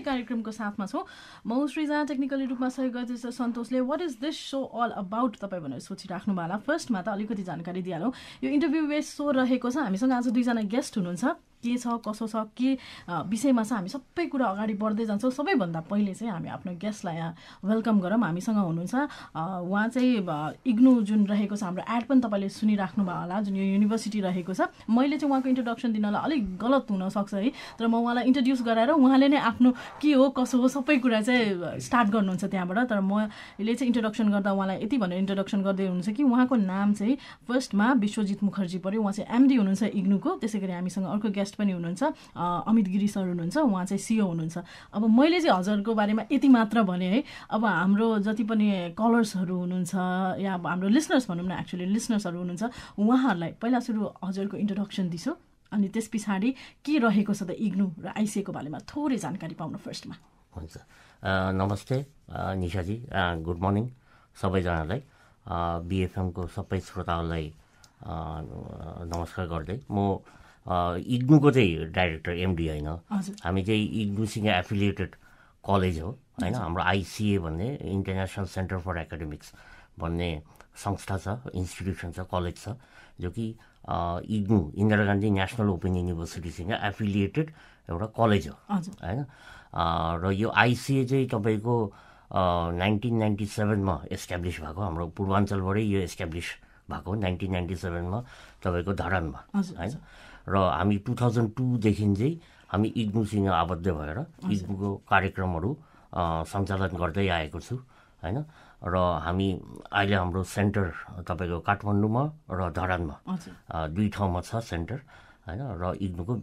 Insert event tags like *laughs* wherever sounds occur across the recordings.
कार्यक्रमको साथमा छौँ। म श्रीजा टेक्निकली रूपमा सहयोग गर्दैछ सन्तोषले। What is this so all about तपाईँ भनेर सोचिराख्नु होला फर्स्टमा त अलिकति जानकारी दिइहालौँ। यो इन्टरभ्यू बेस सो रहेको छ। हामीसँग आज दुईजना गेस्ट हुनुहुन्छ। के छ कसो छ के विषयमा छ हामी सबै कुरा अगाडि बढ्दै जान्छौँ। सबैभन्दा पहिले चाहिँ हामी आफ्नो गेस्टलाई वेलकम गरौँ। हामीसँग हुनुहुन्छ उहाँ चाहिँ इग्नु जुन रहेको छ हाम्रो एड पनि तपाईँले सुनिराख्नु भयो होला जुन यो युनिभर्सिटी रहेको छ। मैले चाहिँ उहाँको इन्ट्रोडक्सन दिनलाई अलिक गलत हुनसक्छ है। तर म उहाँलाई इन्ट्रोड्युस गराएर उहाँले नै आफ्नो के हो कसो हो सबै कुरा चाहिँ स्टार्ट गर्नुहुन्छ त्यहाँबाट। तर मैले चाहिँ इन्ट्रोडक्सन गर्दा उहाँलाई यति भनेर इन्ट्रोडक्सन गर्दै हुनुहुन्छ कि उहाँको नाम चाहिँ फर्स्टमा विश्वजित मुखर्जी पऱ्यो उहाँ चाहिँ एमडी हुनुहुन्छ इग्नुको। त्यसै गरी हामीसँग अर्को गेस्ट गेस्ट पनि हुनुहुन्छ अमित गिरी सर हुनुहुन्छ उहाँ चाहिँ सिओ हुनुहुन्छ। अब मैले चाहिँ हजुरको बारेमा यति मात्र भने है अब हाम्रो जति पनि कलर्सहरू हुनुहुन्छ या अब हाम्रो लिसनर्स भनौँ न एक्चुली लिसनर्सहरू हुनुहुन्छ उहाँहरूलाई पहिला सुरु हजुरको इन्ट्रोडक्सन दिछु अनि त्यस पछाडि के रहेको छ त इग्नु र आइसिएको बारेमा थोरै जानकारी पाउनु फर्स्टमा हुन्छ। नमस्ते निशाजी गुड मर्निङ सबैजनालाई। बिएफएमको सबै श्रोताहरूलाई नमस्कार गर्दै म इग्नुको चाहिँ डाइरेक्टर एमडी होइन। हामी चाहिँ इग्नुसँग एफिलिएटेड कलेज हो होइन? हाम्रो आइसिए भन्ने इन्टरनेसनल सेन्टर फर एकाडेमिक्स भन्ने संस्था छ इन्स्टिट्युसन छ कलेज छ जो कि इग्नु इन्दिरा गान्धी नेसनल ओपन युनिभर्सिटीसँग एफिलिएटेड एउटा कलेज हो होइन? र यो आइसिए चाहिँ तपाईँको नाइन्टिन नाइन्टी सेभेनमा एस्टाब्लिस भएको हाम्रो पूर्वाञ्चलबाटै यो एस्टाब्लिस भएको नाइन्टिन नाइन्टी सेभेनमा तपाईँको धरानमा होइन? र हामी टु थाउजन्ड टूदेखि चाहिँ हामी इग्नुसँग आबद्ध भएर इग्नुको कार्यक्रमहरू सञ्चालन गर्दै आएको छु होइन? र हामी अहिले हाम्रो सेन्टर तपाईँको काठमाडौँमा र धरानमा दुई ठाउँमा छ सेन्टर होइन? र इग्नुको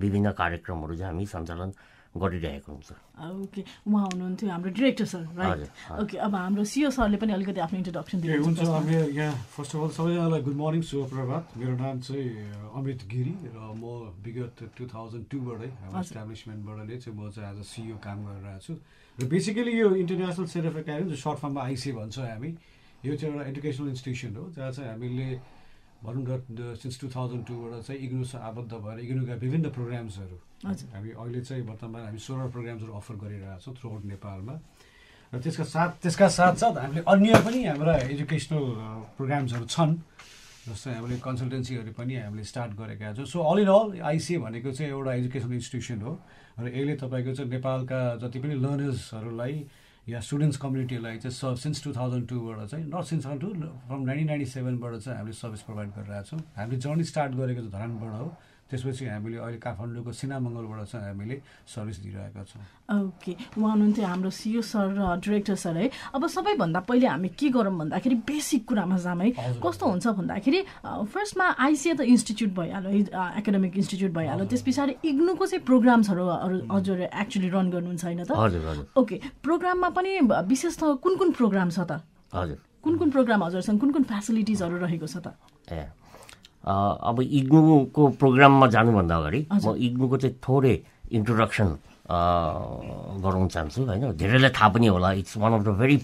विभिन्न कार्यक्रमहरू चाहिँ हामी सञ्चालन गरिरहेको हुन्छ। ओके उहाँ हुनुहुन्थ्यो हाम्रो डिरेक्टर सर राइट ओके अब हाम्रो सिओ सरले पनि अलिकति आफ्नो इन्ट्रोडक्सन दिनु हुन्छ हामी यहाँ फर्स्ट अफ अल सबैजनालाई गुड मर्निङ शुभ प्रभात मेरो नाम चाहिँ अमित गिरी र म विगत टु थाउजन्ड टूबाटै हाम्रो इस्टाब्लिसमेन्टबाट नै चाहिँ म चाहिँ एज अ सिओ काम गरिरहेको छु। र बेसिकली यो इन्टरनेसनल सेन्टर अफ एकाडेमी जो सर्ट फर्ममा आइसी भन्छ हामी यो चाहिँ एउटा एडुकेसनल इन्स्टिट्युसन हो जहाँ चाहिँ हामीले भनौँ न सिन्स टु थाउजन्ड टूबाट चाहिँ इग्नुस आबद्ध भएर इग्नुका विभिन्न प्रोग्राम्सहरू हामी अहिले चाहिँ वर्तमान हामी सोह्र प्रोग्राम्सहरू अफर गरिरहेको छौँ थ्रु आउट नेपालमा। र त्यसका साथ त्यसका साथसाथ हामीले अन्य पनि हाम्रा एजुकेसनल प्रोग्राम्सहरू छन् जस्तै हामीले कन्सल्टेन्सीहरू पनि हामीले स्टार्ट गरेका छौँ। So all in all ICA भनेको चाहिँ एउटा एजुकेसनल इन्स्टिट्युसन हो। र यसले तपाईँको चाहिँ नेपालका जति पनि लर्नर्सहरूलाई या स्टुडेन्ट्स कम्युनिटीलाई चाहिँ सब सिन्स टू थाउजन्ड टूबाट चाहिँ not since two from nineteen ninety सेभेनबाट चाहिँ हामीले सर्भिस प्रोभाइड गरिरहेको छौँ हामीले जर्नी स्टार्ट गरेको धरानबाट हो। त्यसपछि हामीले अहिले काठमाडौँको सिनामङ्गलबाट चाहिँ हामीले सर्भिस दिइरहेका छौँ। ओके उहाँ हुनुहुन्थ्यो हाम्रो सिओ सर र डिरेक्टर सर है। अब सबैभन्दा पहिले हामी के गरौँ भन्दाखेरि बेसिक कुरामा जाऊँ है। कस्तो हुन्छ भन्दाखेरि फर्स्टमा आइसिए त इन्स्टिच्युट भइहाल्यो है एकाडेमिक इन्स्टिच्युट भइहाल्यो। त्यस पछाडि इग्नुको चाहिँ प्रोग्राम्सहरू हजुर एक्चुली रन गर्नुहुन्छ होइन त? ओके प्रोग्राममा पनि विशेष त कुन कुन प्रोग्राम छ त? हजुर। कुन कुन प्रोग्राम हजुरसँग कुन कुन फेसिलिटिजहरू रहेको छ त? ए। अब इग्नुको प्रोग्राममा जानुभन्दा अगाडि म इग्नुको चाहिँ थोरै इन्ट्रोडक्सन गराउन चाहन्छु होइन? धेरैलाई थाहा पनि होला। It's one of the very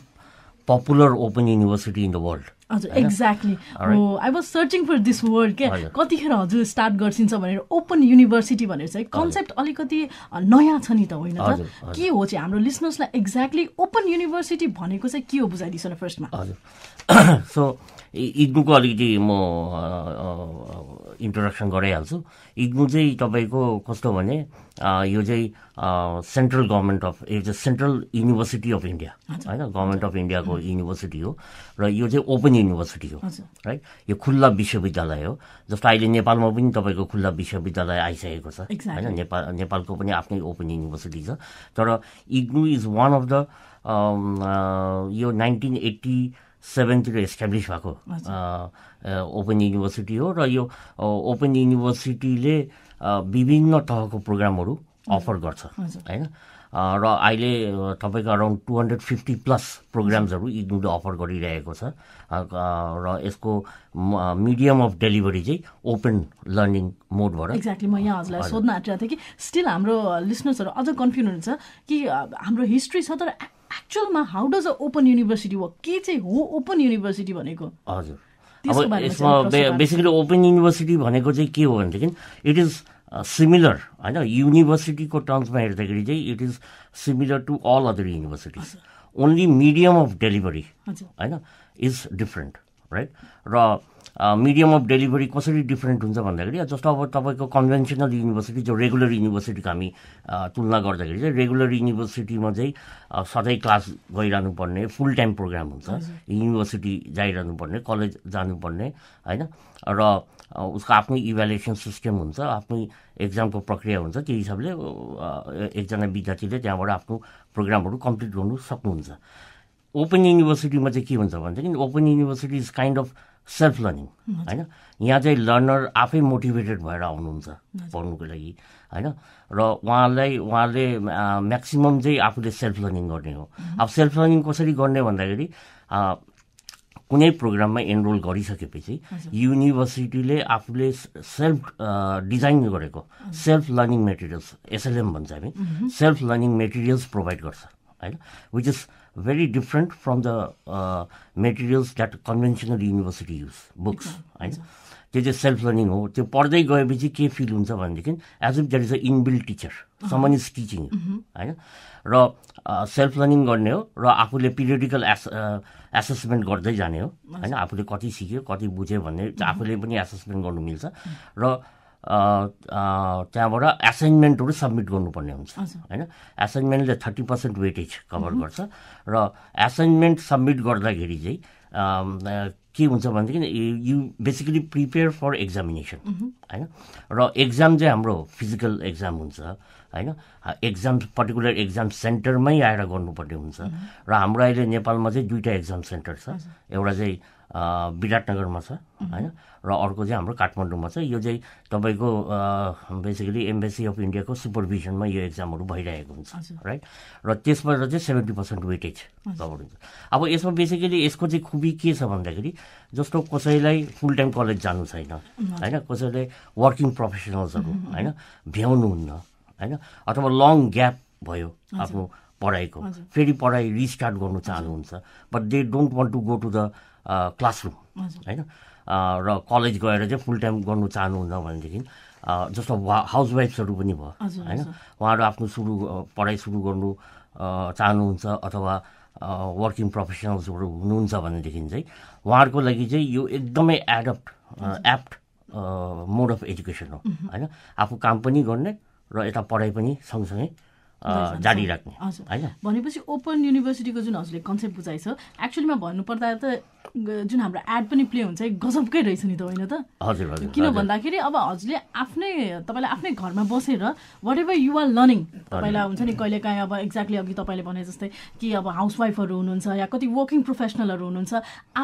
popular open university in the world हजुर एक्ज्याक्टली हो I was searching for this word के कतिखेर हजुर स्टार्ट गर्छिन्छ भनेर ओपन युनिभर्सिटी भनेर चाहिँ कन्सेप्ट अलिकति नयाँ छ नि त होइन त? के हो चाहिँ हाम्रो लिसनर्सलाई एक्ज्याक्टली ओपन युनिभर्सिटी भनेको चाहिँ के हो बुझाइदिनुहोस् न फर्स्टमा हजुर। *coughs* सो इग्नुको अलिकति म इन्ट्रोडक्सन गराइहाल्छु। इग्नु चाहिँ तपाईँको कस्तो भने यो चाहिँ सेन्ट्रल गभर्मेन्ट अफ यो चाहिँ सेन्ट्रल युनिभर्सिटी अफ इन्डिया होइन? गभर्मेन्ट अफ इन्डियाको युनिभर्सिटी हो। र यो चाहिँ ओपन युनिभर्सिटी हो राइट यो खुल्ला विश्वविद्यालय हो। जस्तो अहिले नेपालमा पनि तपाईँको खुल्ला विश्वविद्यालय आइसकेको छ। होइन? नेपाल नेपालको पनि आफ्नै ओपन युनिभर्सिटी छ तर IGNOU is one of the यो नाइन्टिन एट्टी सेभेनतिर इस्टाब्लिस भएको ओपन युनिभर्सिटी हो। र यो ओपन युनिभर्सिटीले विभिन्न तहको प्रोग्रामहरू अफर गर्छ। होइन? र अहिले तपाईँको around two hundred fifty plus प्रोग्राम्सहरू इग्नुले अफर गरिरहेको छ। र यसको मिडियम अफ डेलिभरी चाहिँ ओपन लर्निङ मोडबाट एक्ज्याक्टली म यहाँ हजुरलाई सोध्न आँटिरहेको थिएँ कि स्टिल हाम्रो लिसनर्सहरू अझ कन्फ्युज हुन्छ कि हाम्रो हिस्ट्री छ तर एक्चुअलमा how does a open university हो के चाहिँ हो ओपन युनिभर्सिटी भनेको? हजुर। अब यसमा बेसिकली ओपन युनिभर्सिटी भनेको चाहिँ के हो भनेदेखि इट इज सिमिलर होइन युनिभर्सिटीको टर्म्समा हेर्दाखेरि चाहिँ it is similar to all other universities only medium of delivery होइन इज डिफ्रेन्ट राइट र मिडियम अफ डेलिभरी कसरी डिफ्रेन्ट हुन्छ भन्दाखेरि जस्तो अब तपाईँको कन्भेन्सनल युनिभर्सिटी जो रेगुलर युनिभर्सिटीको हामी अ, तुलना गर्दाखेरि चाहिँ रेगुलर युनिभर्सिटीमा चाहिँ अ, सधैँ क्लास गइरहनु पर्ने फुल टाइम प्रोग्राम हुन्छ। युनिभर्सिटी जाइरहनु पर्ने कलेज जानुपर्ने होइन? र उसको आफ्नै इभ्यालुएसन सिस्टम हुन्छ आफ्नै एक्जामको प्रक्रिया हुन्छ। त्यो हिसाबले एकजना विद्यार्थीले त्यहाँबाट आफ्नो प्रोग्रामहरू कम्प्लिट गर्नु सक्नुहुन्छ। ओपन युनिभर्सिटीमा चाहिँ के हुन्छ भनेदेखि open university is kind of self learning होइन? यहाँ चाहिँ लर्नर आफै मोटिभेटेड भएर आउनुहुन्छ पढ्नुको लागि होइन? र उहाँलाई उहाँले म्याक्सिमम् चाहिँ आफूले सेल्फ लर्निङ गर्ने हो। अब सेल्फ लर्निङ कसरी गर्ने भन्दाखेरि कुनै प्रोग्राममा एनरोल गरिसकेपछि युनिभर्सिटीले आफूले सेल्फ डिजाइन गरेको सेल्फ लर्निङ मेटेरियल्स एसएलएम भन्छ हामी सेल्फ लर्निङ मेटेरियल्स प्रोभाइड गर्छ होइन? Which is very different from the materials that conventional university use books होइन त्यो चाहिँ सेल्फ लर्निङ हो त्यो पढ्दै गएपछि के फिल हुन्छ भनेदेखि as if that is a inbuilt teacher someone is teaching होइन र सेल्फ लर्निङ गर्ने हो र आफूले पिरियडिकल एस एसेसमेन्ट गर्दै जाने हो होइन? आफूले कति सिक्यो कति बुझ्यो भन्ने चाहिँ आफूले पनि एसेसमेन्ट गर्नु मिल्छ। र त्यहाँबाट एसाइनमेन्टहरू सब्मिट गर्नुपर्ने हुन्छ। होइन? एसाइनमेन्टले थर्टी पर्सेन्ट वेटेज कभर गर्छ र एसाइनमेन्ट सब्मिट गर्दाखेरि चाहिँ के हुन्छ भनेदेखि you basically prepare for examination होइन? र एक्जाम चाहिँ हाम्रो फिजिकल एक्जाम हुन्छ होइन? एक्जाम पर्टिकुलर एक्जाम सेन्टरमै आएर गर्नुपर्ने हुन्छ। र हाम्रो अहिले नेपालमा चाहिँ दुईवटा एक्जाम सेन्टर छ। एउटा चाहिँ विराटनगरमा छ। होइन? र अर्को चाहिँ हाम्रो काठमाडौँमा छ यो चाहिँ तपाईँको बेसिकली एम्बेसी अफ इन्डियाको सुपरभिजनमा यो एक्जामहरू भइरहेको हुन्छ। राइट र त्यसबाट चाहिँ सेभेन्टी पर्सेन्ट वेटेज कभर हुन्छ। अब यसमा बेसिकली यसको चाहिँ खुबी के छ भन्दाखेरि जस्तो कसैलाई फुल टाइम कलेज जानु छैन होइन? कसैलाई वर्किङ प्रोफेसनल्सहरू होइन? भ्याउनुहुन्न होइन? अथवा लङ ग्याप भयो आफ्नो पढाइको। फेरि पढाइ रिस्टार्ट गर्नु चाहनुहुन्छ but they don't want to go to the classroom. होइन? र कलेज गएर चाहिँ फुल टाइम गर्नु चाहनुहुन्न भनेदेखि जस्तो वा- हाउसवाइफ्सहरू पनि भयो। होइन। उहाँहरू आफ्नो सुरु पढाइ सुरु गर्नु चाहनुहुन्छ अथवा वर्किङ प्रोफेसनल्सहरू हुनुहुन्छ भनेदेखि चाहिँ उहाँहरूको लागि चाहिँ यो एकदमै adapt apt mode of education हो। होइन? आफू काम पनि गर्ने र यता पढाइ पनि सँगसँगै। जारी राख्ने। होइन? भनेपछि ओपन युनिभर्सिटीको जुन हजुरले कन्सेप्ट बुझाइछ एक्चुअलीमा भन्नुपर्दा त जुन हाम्रो एड पनि प्ले हुन्छ है गजबकै रहेछ नि त होइन त? हजुर हजुर किन। भन्दाखेरि अब हजुरले आफ्नै तपाईँले आफ्नै घरमा बसेर वाट एभर युआर लर्निङ तपाईँलाई हुन्छ नि कहिले काहीँ अब एक्ज्याक्टली अघि तपाईँले भने जस्तै कि अब हाउसवाइफहरू हुनुहुन्छ या कति वर्किङ प्रोफेसनलहरू हुनुहुन्छ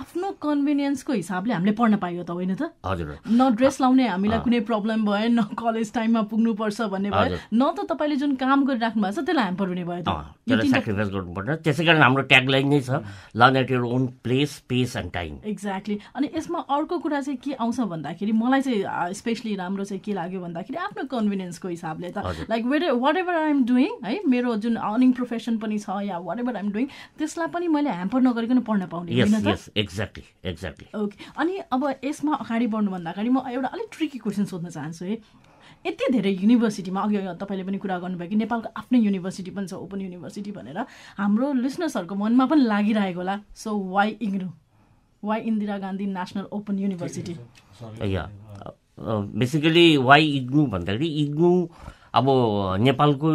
आफ्नो कन्भिनियन्सको हिसाबले हामीले पढ्न पाइयो त होइन त? हजुर। न ड्रेस लाउने हामीलाई कुनै प्रब्लम भयो न कलेज टाइममा पुग्नुपर्छ भन्ने भयो। न त तपाईँले जुन काम गरिराख्नु भएको छ त्यसलाई ह्याम्पर हुने भयो त। अँ, यो त्यसलाई सेक्रिफाइस गर्नुपर्छ। त्यसै कारण हाम्रो ट्यागलाइन नै छ learn at your own place space and time exactly अनि यसमा अर्को कुरा चाहिँ के आउँछ भन्दाखेरि मलाई चाहिँ स्पेसली राम्रो चाहिँ के लाग्यो भन्दाखेरि आफ्नो कन्भिनियन्सको हिसाबले त। Like wait whatever I'm doing है मेरो जुन अर्निङ प्रोफेसन पनि छ या वाट एभर आइएम डुइङ त्यसलाई पनि मैले ह्याम्पर नगरिकन पढ्न पाउने एक्ज्याक्टली एक्ज्याक्टली ओके अनि अब यसमा अगाडि बढ्नुभन्दा अगाडि म एउटा अलिक ट्रिकी क्वेसन सोध्न चाहन्छु है। यति धेरै युनिभर्सिटीमा अघि तपाईँले पनि कुरा गर्नुभयो कि नेपालको आफ्नै युनिभर्सिटी पनि छ ओपन युनिभर्सिटी भनेर। हाम्रो लिसनर्सहरूको मनमा पनि लागिरहेको होला। So why IGNOU why Indira Gandhi National Open University basically why IGNOU भन्दाखेरि इग्नु अब नेपालको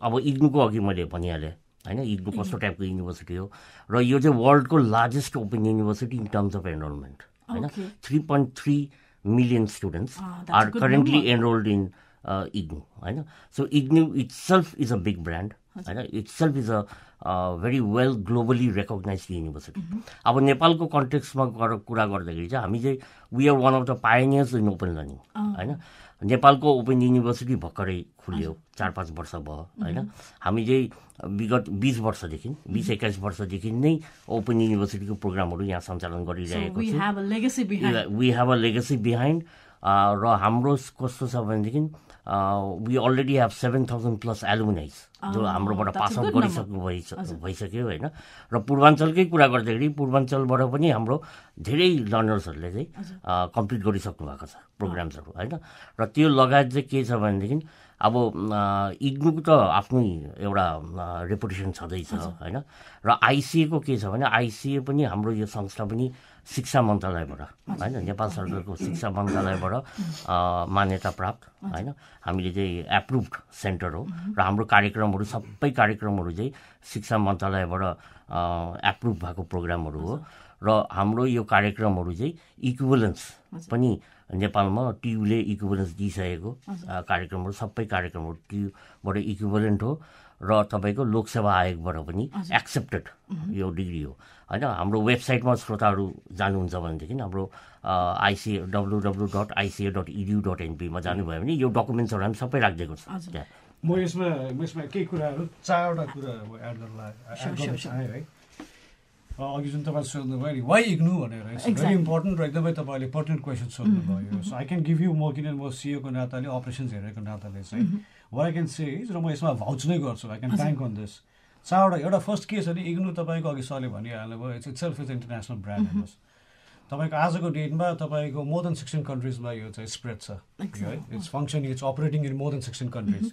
अब इग्नुको अघि मैले भनिहालेँ। होइन इग्नु कस्तो टाइपको युनिभर्सिटी हो? र यो चाहिँ वर्ल्डको largest open university in terms of enrolment होइन. Three point three million students are currently number. Enrolled in IGNOU होइन so IGNOU itself is a big brand होइन itself is a very well globally recognise university अब नेपालको कन्टेक्समा गर कुरा गर्दाखेरि चाहिँ हामी चाहिँ we are one of the pioneers in open learning होइन? नेपालको ओपन युनिभर्सिटी भर्खरै खुल्यो चार पाँच वर्ष भयो होइन? हामी चाहिँ विगत बिस वर्षदेखि बिस एक्काइस वर्षदेखि नै ओपन युनिभर्सिटीको प्रोग्रामहरू यहाँ सञ्चालन गरिरहेको we have a legacy behind र हाम्रो कस्तो छ भनेदेखि we already have seven thousand plus alumni जो हाम्रोबाट पास आउट गरिसक्नु भइस भइसक्यो होइन? र पूर्वाञ्चलकै कुरा गर्दाखेरि पूर्वाञ्चलबाट पनि हाम्रो धेरै लर्नर्सहरूले चाहिँ कम्प्लिट गरिसक्नु भएको छ प्रोग्राम्सहरू होइन? र त्यो लगायत चाहिँ के छ भनेदेखि अब इग्नुको त आफ्नै एउटा रेपुटेसन छँदैछ होइन? र आइसिएको के छ भने आइसिए पनि हाम्रो यो संस्था पनि शिक्षा मन्त्रालयबाट होइन? नेपाल सरकारको शिक्षा मन्त्रालयबाट मान्यता प्राप्त होइन? हामीले चाहिँ एप्रुभड सेन्टर हो। र हाम्रो कार्यक्रमहरू सबै कार्यक्रमहरू चाहिँ शिक्षा मन्त्रालयबाट एप्रुभ भएको प्रोग्रामहरू हो। र हाम्रो यो कार्यक्रमहरू चाहिँ इक्विभलेन्स पनि नेपालमा ट्युले इक्विभलेन्स दिइसकेको कार्यक्रमहरू सबै कार्यक्रमहरू ट्युबाट इक्विभलेन्ट हो र तपाईँको लोकसेवा आयोगबाट पनि एक्सेप्टेड यो डिग्री हो। होइन हाम्रो वेबसाइटमा श्रोताहरू जानुहुन्छ भनेदेखि हाम्रो ICA W W dot ICA dot EDU dot एनपीमा जानुभयो भने यो डकुमेन्ट्सहरू हामी सबै राखिदिएको छ। त्यहाँ। म यसमा म यसमा केही कुराहरू चारवटा कुरा एड गर्न चाहेँ है। अघि जुन तपाईँले सोध्नुभयो नि वाइ इग्नु भनेर इट्स भेरी इम्पोर्टेन्ट र एकदमै तपाईँले pertinent question सोध्नुभयो so I can give you म किनभने म सिओको नाताले अपरेसन्स हेरेको नाताले चाहिँ why I can say is र म यसमा भाउच नै गर्छु I can thank on this चारवटा एउटा फर्स्ट के छ भने इग्नु तपाईँको अघि सरले भनिहाल्नुभयो it's itself is international brand हेर्नुहोस् तपाईँको आजको डेटमा तपाईँको मोर देन सिक्सटिन कन्ट्रिजमा यो चाहिँ स्प्रेड छ। है it's functioning it's operating in more than sixteen countries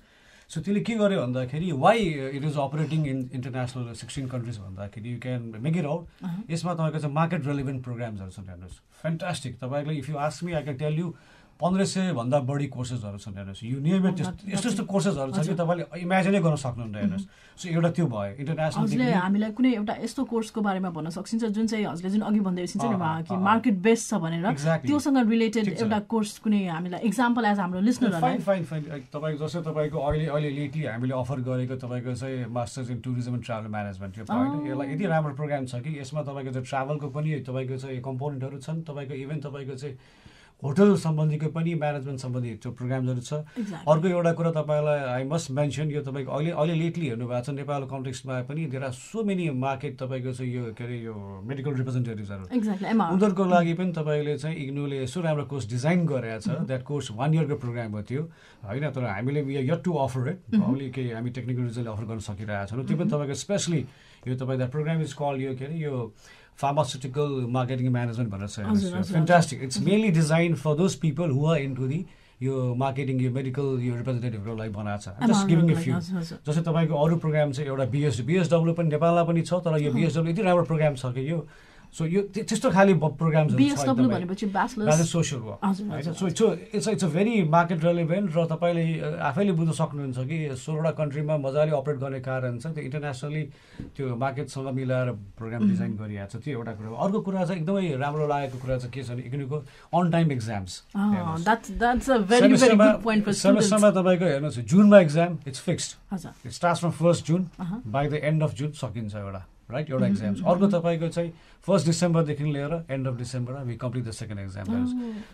so त्यसले के गर्यो भन्दाखेरि why it is operating in international sixteen countries भन्दाखेरि you can make it out यसमा तपाईँको चाहिँ मार्केट रेलिभेन्ट प्रोग्राम्सहरू छन् हेर्नुहोस्। फ्यान्टास्टिक तपाईँले if you ask me I can tell you पन्ध्र सयभन्दा बढी कोर्सेसहरू छन् हेर्नुहोस्। यु नियमित यस्तो यस्तो कोर्सेसहरू छ कि तपाईँले इमेजिनै गर्न सक्नुहुन्न हेर्नुहोस्। सो एउटा त्यो भयो इन्टरनेसनल हामीलाई कुनै एउटा यस्तो कोर्सको बारेमा भन्न सकिन्छ जुन चाहिँ हजुरले जुन अघि भन्दै नि कि मार्केट बेस्ड छ भनेर। त्योसँग रिलेटेड एउटा कोर्स कुनै हामीलाई इक्जाम्पल एज हाम्रो फाइन फाइन तपाईँको जस्तै तपाईँको अहिले अहिले लेटली हामीले अफर गरेको तपाईँको चाहिँ masters in tourism and travel management यो होइन? यसलाई यति राम्रो प्रोग्राम छ कि यसमा तपाईँको चाहिँ ट्राभलको पनि तपाईँको चाहिँ कम्पोनेन्टहरू छन् तपाईँको इभन तपाईँको चाहिँ होटल सम्बन्धीको पनि म्यानेजमेन्ट सम्बन्धी त्यो प्रोग्राम्सहरू छ। अर्को एउटा कुरा तपाईँलाई आई मस्ट मेन्सन यो तपाईँको अहिले अहिले लेटली हेर्नु भएको छ नेपाल कन्टेक्समा पनि there are so many market तपाईँको चाहिँ यो के अरे यो मेडिकल रिप्रेजेन्टेटिभ्सहरू उनीहरूको लागि पनि तपाईँले चाहिँ इग्नुले यसो राम्रो कोर्स डिजाइन गरेको छ। द्याट कोर्स वान इयरको प्रोग्राम हो त्यो। होइन तर हामीले यट टु अफर इट अहिले केही हामी टेक्निकल रिजल्ट अफर गर्न सकिरहेको छौँ त्यो पनि तपाईँको स्पेसली यो तपाईँ द्याट प्रोग्राम इज कल यो के अरे यो pharmaceutical marketing management भनेर छ fantastic it's mainly design for those people who are into the यो मार्केटिङ यो मेडिकल यो रिप्रेजेन्टेटिभको लागि बनाएको छ. जस्ट गिभिङ ए फ्यु जस्तै तपाईँको अरू प्रोग्राम चाहिँ एउटा बिएस बिएसडब्ल्यू पनि नेपालमा पनि छ तर यो बिएसडब्ल्यू यति राम्रो प्रोग्राम छ कि यो सो यो त्यस्तो खाले प्रोग्राम्सहरू social work so it's it's it's a very market relevant र तपाईँले आफैले बुझ्न सक्नुहुन्छ कि सोह्रवटा कन्ट्रीमा मजाले अपरेट गर्ने कारण छ। त्यो इन्टरनेसनली त्यो मार्केटसँग मिलाएर प्रोग्राम डिजाइन गरिरहेको छ त्यो एउटा कुरा। अर्को कुरा चाहिँ एकदमै राम्रो लागेको कुरा चाहिँ के छ भने इग्नुको अन टाइम एक्जाम्स सेमेस्टरमा तपाईँको हेर्नुहोस् जुनमा exam it's fixed it start from first June by the end of June सकिन्छ एउटा। राइट एउटा इक्जाम्स अर्को तपाईँको चाहिँ फर्स्ट डिसेम्बरदेखि लिएर end of December we complete the second exam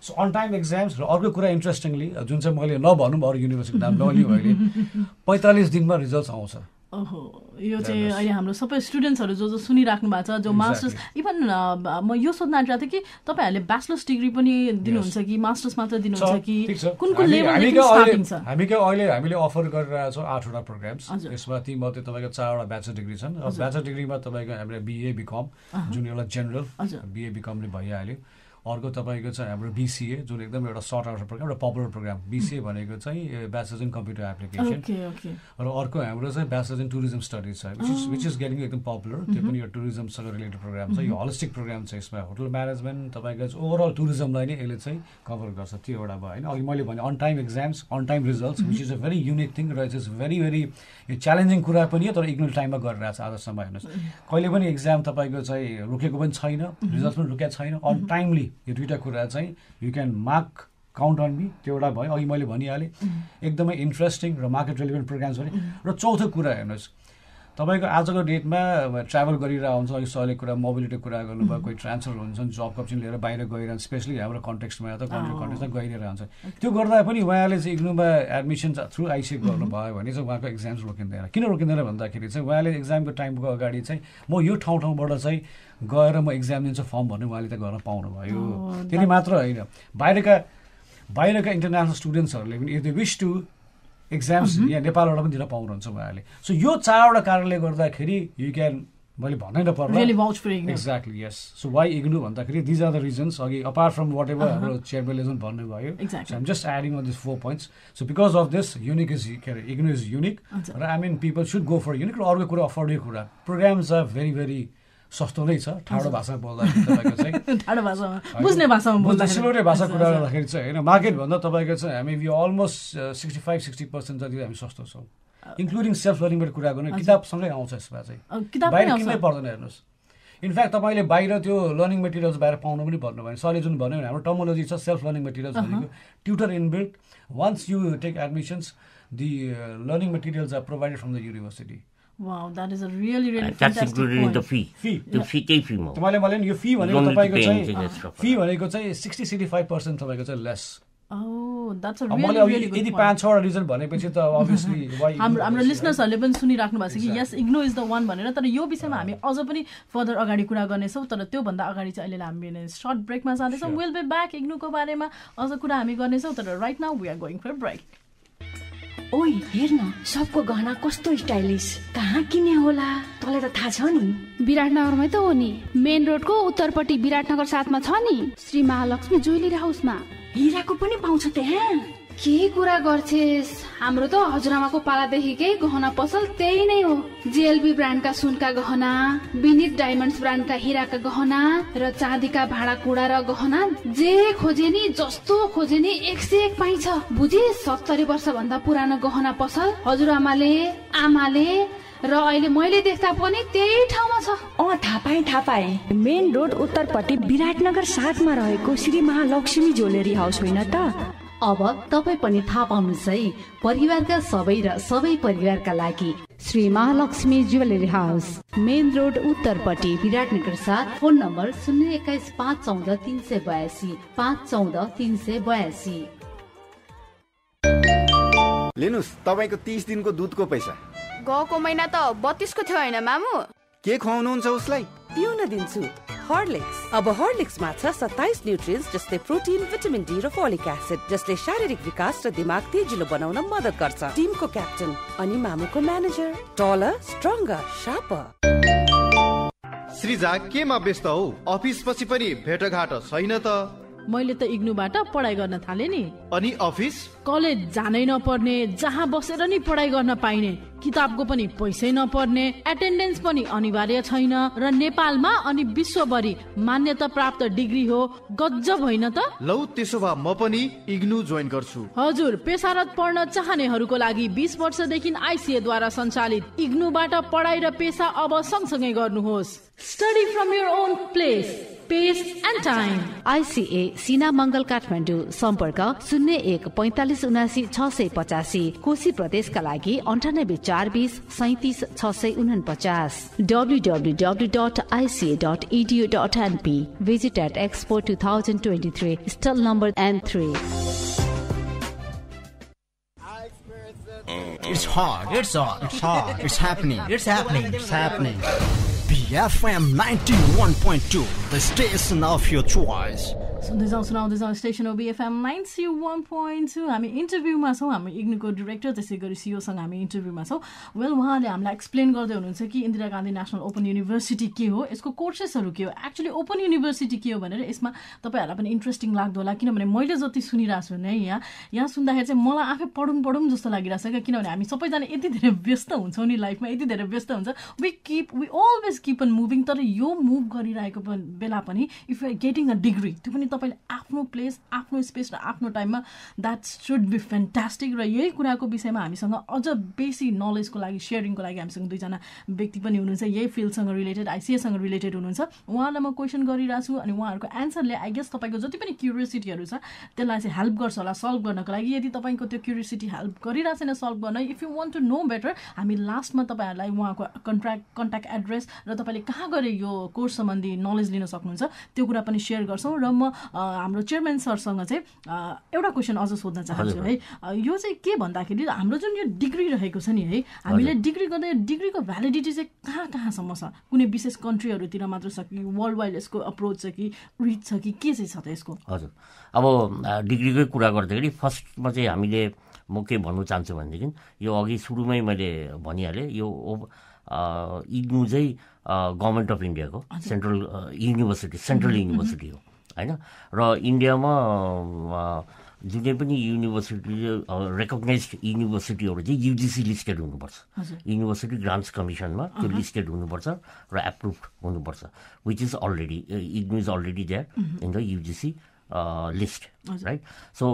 so on time exams र अर्को कुरा इन्ट्रेस्टिङली जुन चाहिँ मैले नभनौँ अरू युनिभर्सिटी नाम नलिउँ अहिले *laughs* पैँतालिस दिनमा रिजल्ट आउँछ। ओहो यो चाहिँ अहिले हाम्रो सबै स्टुडेन्ट्सहरू जो जो सुनिराख्नु भएको छ जो मास्टर्स इभन म यो सोध्न आँटिरहेको थिएँ कि तपाईँहरूले ब्याचलर्स डिग्री पनि दिनुहुन्छ कि मास्टर्स मात्र दिनुहुन्छ कि? कुन कुन हामी क्या अहिले हामीले अफर गरिरहेको छौँ आठवटा प्रोग्राम्स यसमा तीमध्ये तपाईँको चारवटा ब्याचलर डिग्री छन्। ब्याचलर डिग्रीमा तपाईँको हामीले बिए बिकम जुन एउटा जेनरल बिए बिकमले भइहाल्यो। अर्को तपाईँको चाहिँ हाम्रो बिसिए जुन एकदम एउटा सर्ट आउट प्रोग्राम एउटा पपुलर प्रोग्राम। बिसिए भनेको चाहिँ ब्याचलर्स इन कम्प्युटर एप्लिकेसन र अर्को हाम्रो चाहिँ ब्याचलर्स इन टुरिज्म स्टडिज छ which is which is getting एकदम पपुलर त्यो पनि यो टुरिज्मसँग रिलेटेड प्रोग्राम छ यो होलिस्टिक प्रोग्राम छ यसमा। होटल म्यानेजमेन्ट तपाईँको चाहिँ ओभरअल टुरिज्मलाई नै यसले चाहिँ कभर गर्छ। त्यो एउटा भयो होइन? अघि मैले भने on time exams on time results which is a very unique thing र इट इज भेरी भेरी यो च्यालेन्जिङ कुरा पनि हो तर इग्नल टाइममा गरिरहेको छ आजसम्म हेर्नुहोस्। कहिले पनि एक्जाम तपाईँको चाहिँ रोकेको पनि छैन रिजल्ट पनि रोकेको छैन अन टाइमली यो दुइटा कुरा चाहिँ you can mark count on me त्यो एउटा भयो। अघि मैले भनिहालेँ। एकदमै इन्ट्रेस्टिङ र मार्केट रेलिभेन्ट प्रोग्राम्स भने। र चौथो कुरा हेर्नुहोस्। तपाईँको आजको डेटमा ट्राभल गरिरहेको हुन्छ अघि सरले कुरा मोबिलिटीको कुरा गर्नुभयो कोही ट्रान्सफर हुन्छ जब कप्सन लिएर बाहिर गइरहन्छ स्पेसली हाम्रो कन्टेक्स्टमा त कन्ट्री कन्टेक्समा गइरहेर हुन्छ त्यो गर्दा पनि उहाँले चाहिँ इग्नुमा एडमिसन थ्रु आइसिएक गर्नुभयो भने चाहिँ उहाँको इक्जाम्स रोकिँदैन। किन रोकिँदैन भन्दाखेरि चाहिँ उहाँले इक्जामको टाइमको अगाडि चाहिँ म यो ठाउँ ठाउँबाट चाहिँ गएर म इक्जाम दिन्छु फर्म भन्ने उहाँले त गर्न पाउनुभयो त्यति मात्र होइन। बाहिरका बाहिरका इन्टरनेसनल स्टुडेन्ट्सहरूले पनि if they wish to exams यहाँ नेपालबाट पनि दिन पाउनुहुन्छ उहाँहरूले। सो यो चारवटा कारणले गर्दाखेरि यु क्यान मैले भन्नै नपर्ने exactly yes so why IGNOU भन्दाखेरि दिज आर द रिजन्स अघि अपार्ट फ्रम वाट एभर हाम्रो चेयरम्यानले जुन भन्नुभयो I am just adding on this four points so because of this unique is के अरे इग्नु इज युनिक र I mean people should go for unique र अर्को कुरा अफोर्डेबल कुरा. प्रोग्राम्स आर भेरी भेरी सस्तो नै छ। ठाडो भाषा बोल्दाखेरि तपाईँको चाहिँ *laughs* बुझ्ने भाषामा सिलौटे भाषा कुरा गर्दाखेरि चाहिँ होइन मार्केटभन्दा तपाईँको चाहिँ हामी यो almost sixty five sixty percent जति हामी सस्तो छौँ। इन्क्लुडिङ सेल्फ लर्निङबाट कुरा गर्नु किताबसँगै आउँछ यसमा चाहिँ। बाहिर किन्नै पर्दैन हेर्नुहोस्। इनफ्याक्ट तपाईँले बाहिर त्यो लर्निङ मेटेरियल्स बाहिर पाउनु पनि भन्नु भयो सरले जुन भन्यो भने हाम्रो टर्मोलोजी छ सेल्फ लर्निङ मेटेरियल्स भनेको। Tutor inbuilt once you take admissions the learning materials are provided from the university तपाईँले मैले यो फी भनेको तपाईँको चाहिँ फी भनेको चाहिँ सिक्सटी सिक्सटी फाइभ पर्सेन्ट तपाईँको चाहिँ लेस यदि पाँच छवटा रिजन भनेपछि त अभियसली *laughs* हाम्रो हाम्रो लिसनर्सहरूले पनि सुनिराख्नु भएको छ कि yes IGNOU is the one भनेर तर यो विषयमा हामी अझ पनि फर्दर अगाडि कुरा गर्नेछौँ तर त्योभन्दा अगाडि चाहिँ अहिले हामी सर्ट ब्रेकमा जाँदैछौँ। विल बी ब्याक इग्नुको बारेमा अझ कुरा हामी गर्नेछौँ तर right now we are going for break ओइ हेर न सबको गहना कस्तो स्टाइलिस? कहाँ किने होला? तँलाई त थाहा छ नि। विराटनगरमै त हो नि। मेन रोडको उत्तरपट्टि विराटनगर साथमा छ नि। श्री महालक्ष्मी ज्वेलरी हाउसमा। हिराको पनि पाउँछ त्यहाँ। के कुरा गर्छेस? हाम्रो त हजुरआमाको पालादेखिकै गहना पसल त्यही नै हो। जिएलबी ब्रान्डका सुनका गहना विनित डायमन्ड्स ब्रान्डका हिराका गहना र चाँदीका भाँडा कुडा र गहना जे खोजे नि जस्तो खोजे नि एक से एक पाइन्छ। बुझे सत्तरी वर्ष भन्दा पुरानो गहना पसल हजुरआमाले आमाले र अहिले मैले देख्दा पनि त्यही ठाउँमा छ। अँ थाहा पाएँ थाहा पाएँ। मेन रोड उत्तरपट्टि विराटनगर साथमा रहेको श्री महालक्ष्मी ज्वेलरी हाउस होइन त? अब तपाईँ पनि थाहा पाउनुहोस् है परिवारका सबै र सबै परिवारका लागि Shri Mahalakshmi jewellery house main road उत्तरपट्टि Biratnagar साथ फोन नम्बर शून्य एक्काइस पाँच चौध तिन सय बयासी पाँच चौध तिन सय बयासी। लिनुहोस् तपाईँको तिस दिनको दुधको पैसा। गएको महिना त बत्तिसको थियो होइन मामु। के खुवाउनुहुन्छ उसलाई? पिउन दिन्छु। हर्लिक्स। अब हर्लिक्समा छ सत्ताइस न्युट्रिन्स जस्तै प्रोटिन भिटामिन डी र फोलिक एसिड जसले शारीरिक विकास र दिमाग तेजिलो बनाउन मद्दत गर्छ। टिमको क्याप्टन अनि मामुको manager. Taller stronger sharper Shreeja केमा व्यस्त हौ? अफिस पछि पनि भेटघाट छैन त। मैले त इग्नुबाट पढाइ गर्न थालेँ नि। अनि अफिस? कलेज जानै नपर्ने जहाँ बसेर नि पढाइ गर्न पाइने। किताबको पनि पैसै नपर्ने एटेन्डेन्स पनि अनिवार्य छैन र नेपालमा अनि विश्वभरि मान्यता प्राप्त डिग्री हो गजब होइन त? लौ त्यसो भए म पनि इग्नु जोइन गर्छु। हजुर पेसारत पढ्न चाहनेहरूको लागि बिस वर्षदेखि आइसिएद्वारा सञ्चालित इग्नुबाट पढाइ र पेसा अब सँगसँगै गर्नुहोस्। Study from your own place pace and time ICA Sinamangal Kathmandu सम्पर्क शून्य एक पैँतालिस उनासी छ सय पचासी कोशी प्रदेशका लागि अन्ठानब्बे चार बिस सैतिस छ सय उनपचास W W W dot ICA dot edu dot NP visit at Expo 2023, stall number N3. It's hot. It's hot. It's hot. It's happening. It's happening. It's happening. BFM 91.2, the station of your choice. सुन्दै जाउँ सुनाउँदै जाउँ station BFM nine C one point two हामी इन्टरभ्यूमा छौँ हामी इग्नुको director त्यसै गरी सिओसँग हामी इन्टरभ्यूमा छौँ वेल उहाँले हामीलाई एक्सप्लेन गर्दै हुनुहुन्छ कि Indira Gandhi National Open University के हो यसको कोर्सेसहरू के हो एक्चुली ओपन युनिभर्सिटी के हो भनेर यसमा तपाईँहरूलाई पनि इन्ट्रेस्टिङ लाग्दो होला किनभने मैले जति सुनिरहेको छु नि यहाँ यहाँ सुन्दाखेरि चाहिँ मलाई आफै पढौँ पढौँ जस्तो लागिरहेको छ क्या किनभने हामी सबैजना यति धेरै व्यस्त हुन्छौँ नि लाइफमा यति धेरै व्यस्त हुन्छ we keep we always keep on moving तर यो मुभ गरिरहेको बेला पनि if you getting a degree त्यो पनि तपाईँले आफ्नो प्लेस आफ्नो स्पेस र आफ्नो टाइममा द्याट सुड बी फ्यान्टास्टिक र यही कुराको विषयमा हामीसँग अझ बेसी नलेजको लागि सेयरिङको लागि हामीसँग दुईजना व्यक्ति पनि हुनुहुन्छ। यही फिल्डसँग रिलेटेड आइसिएसँग रिलेटेड हुनुहुन्छ। उहाँलाई म क्वेसन गरिरहेको छु अनि उहाँहरूको एन्सरले आई गेस तपाईँको जति पनि क्युरियोसिटीहरू छ त्यसलाई चाहिँ हेल्प गर्छ होला सल्भ गर्नको लागि। यदि तपाईँको त्यो क्युरियोसिटी हेल्प गरिरहेको छैन सल्भ गर्न if you want to know better हामी लास्टमा तपाईँहरूलाई उहाँको कन्ट्याक्ट कन्ट्याक्ट एड्रेस र तपाईँले कहाँ गएर यो कोर्स सम्बन्धी नलेज लिन सक्नुहुन्छ त्यो कुरा पनि सेयर गर्छौँ र म हाम्रो चेयरम्यान सरसँग चाहिँ एउटा क्वेसन अझ सोध्न चाहन्छु है। यो चाहिँ के भन्दाखेरि हाम्रो जुन यो डिग्री रहेको छ नि है हामीले डिग्री गर्दै डिग्रीको भ्यालिडिटी चाहिँ कहाँ कहाँसम्म छ? कुनै विशेष कन्ट्रीहरूतिर मात्र छ कि वर्ल्ड वाइड यसको अप्रोच छ कि रिच छ कि के चाहिँ छ त यसको? हजुर। अब डिग्रीकै कुरा गर्दाखेरि फर्स्टमा चाहिँ हामीले म के भन्नु चाहन्छु भनेदेखि यो अघि सुरुमै मैले भनिहालेँ यो इग्नु चाहिँ गभर्मेन्ट अफ इन्डियाको सेन्ट्रल युनिभर्सिटी सेन्ट्रल युनिभर्सिटी हो। होइन र इन्डियामा जुनै पनि युनिभर्सिटी रेकगनाइज युनिभर्सिटीहरू चाहिँ युजिसी लिस्टेड हुनुपर्छ युनिभर्सिटी ग्रान्ट्स कमिसनमा त्यो लिस्टेड हुनुपर्छ र एप्रुभ हुनुपर्छ which is already IGNOU is already there in the UGC list right so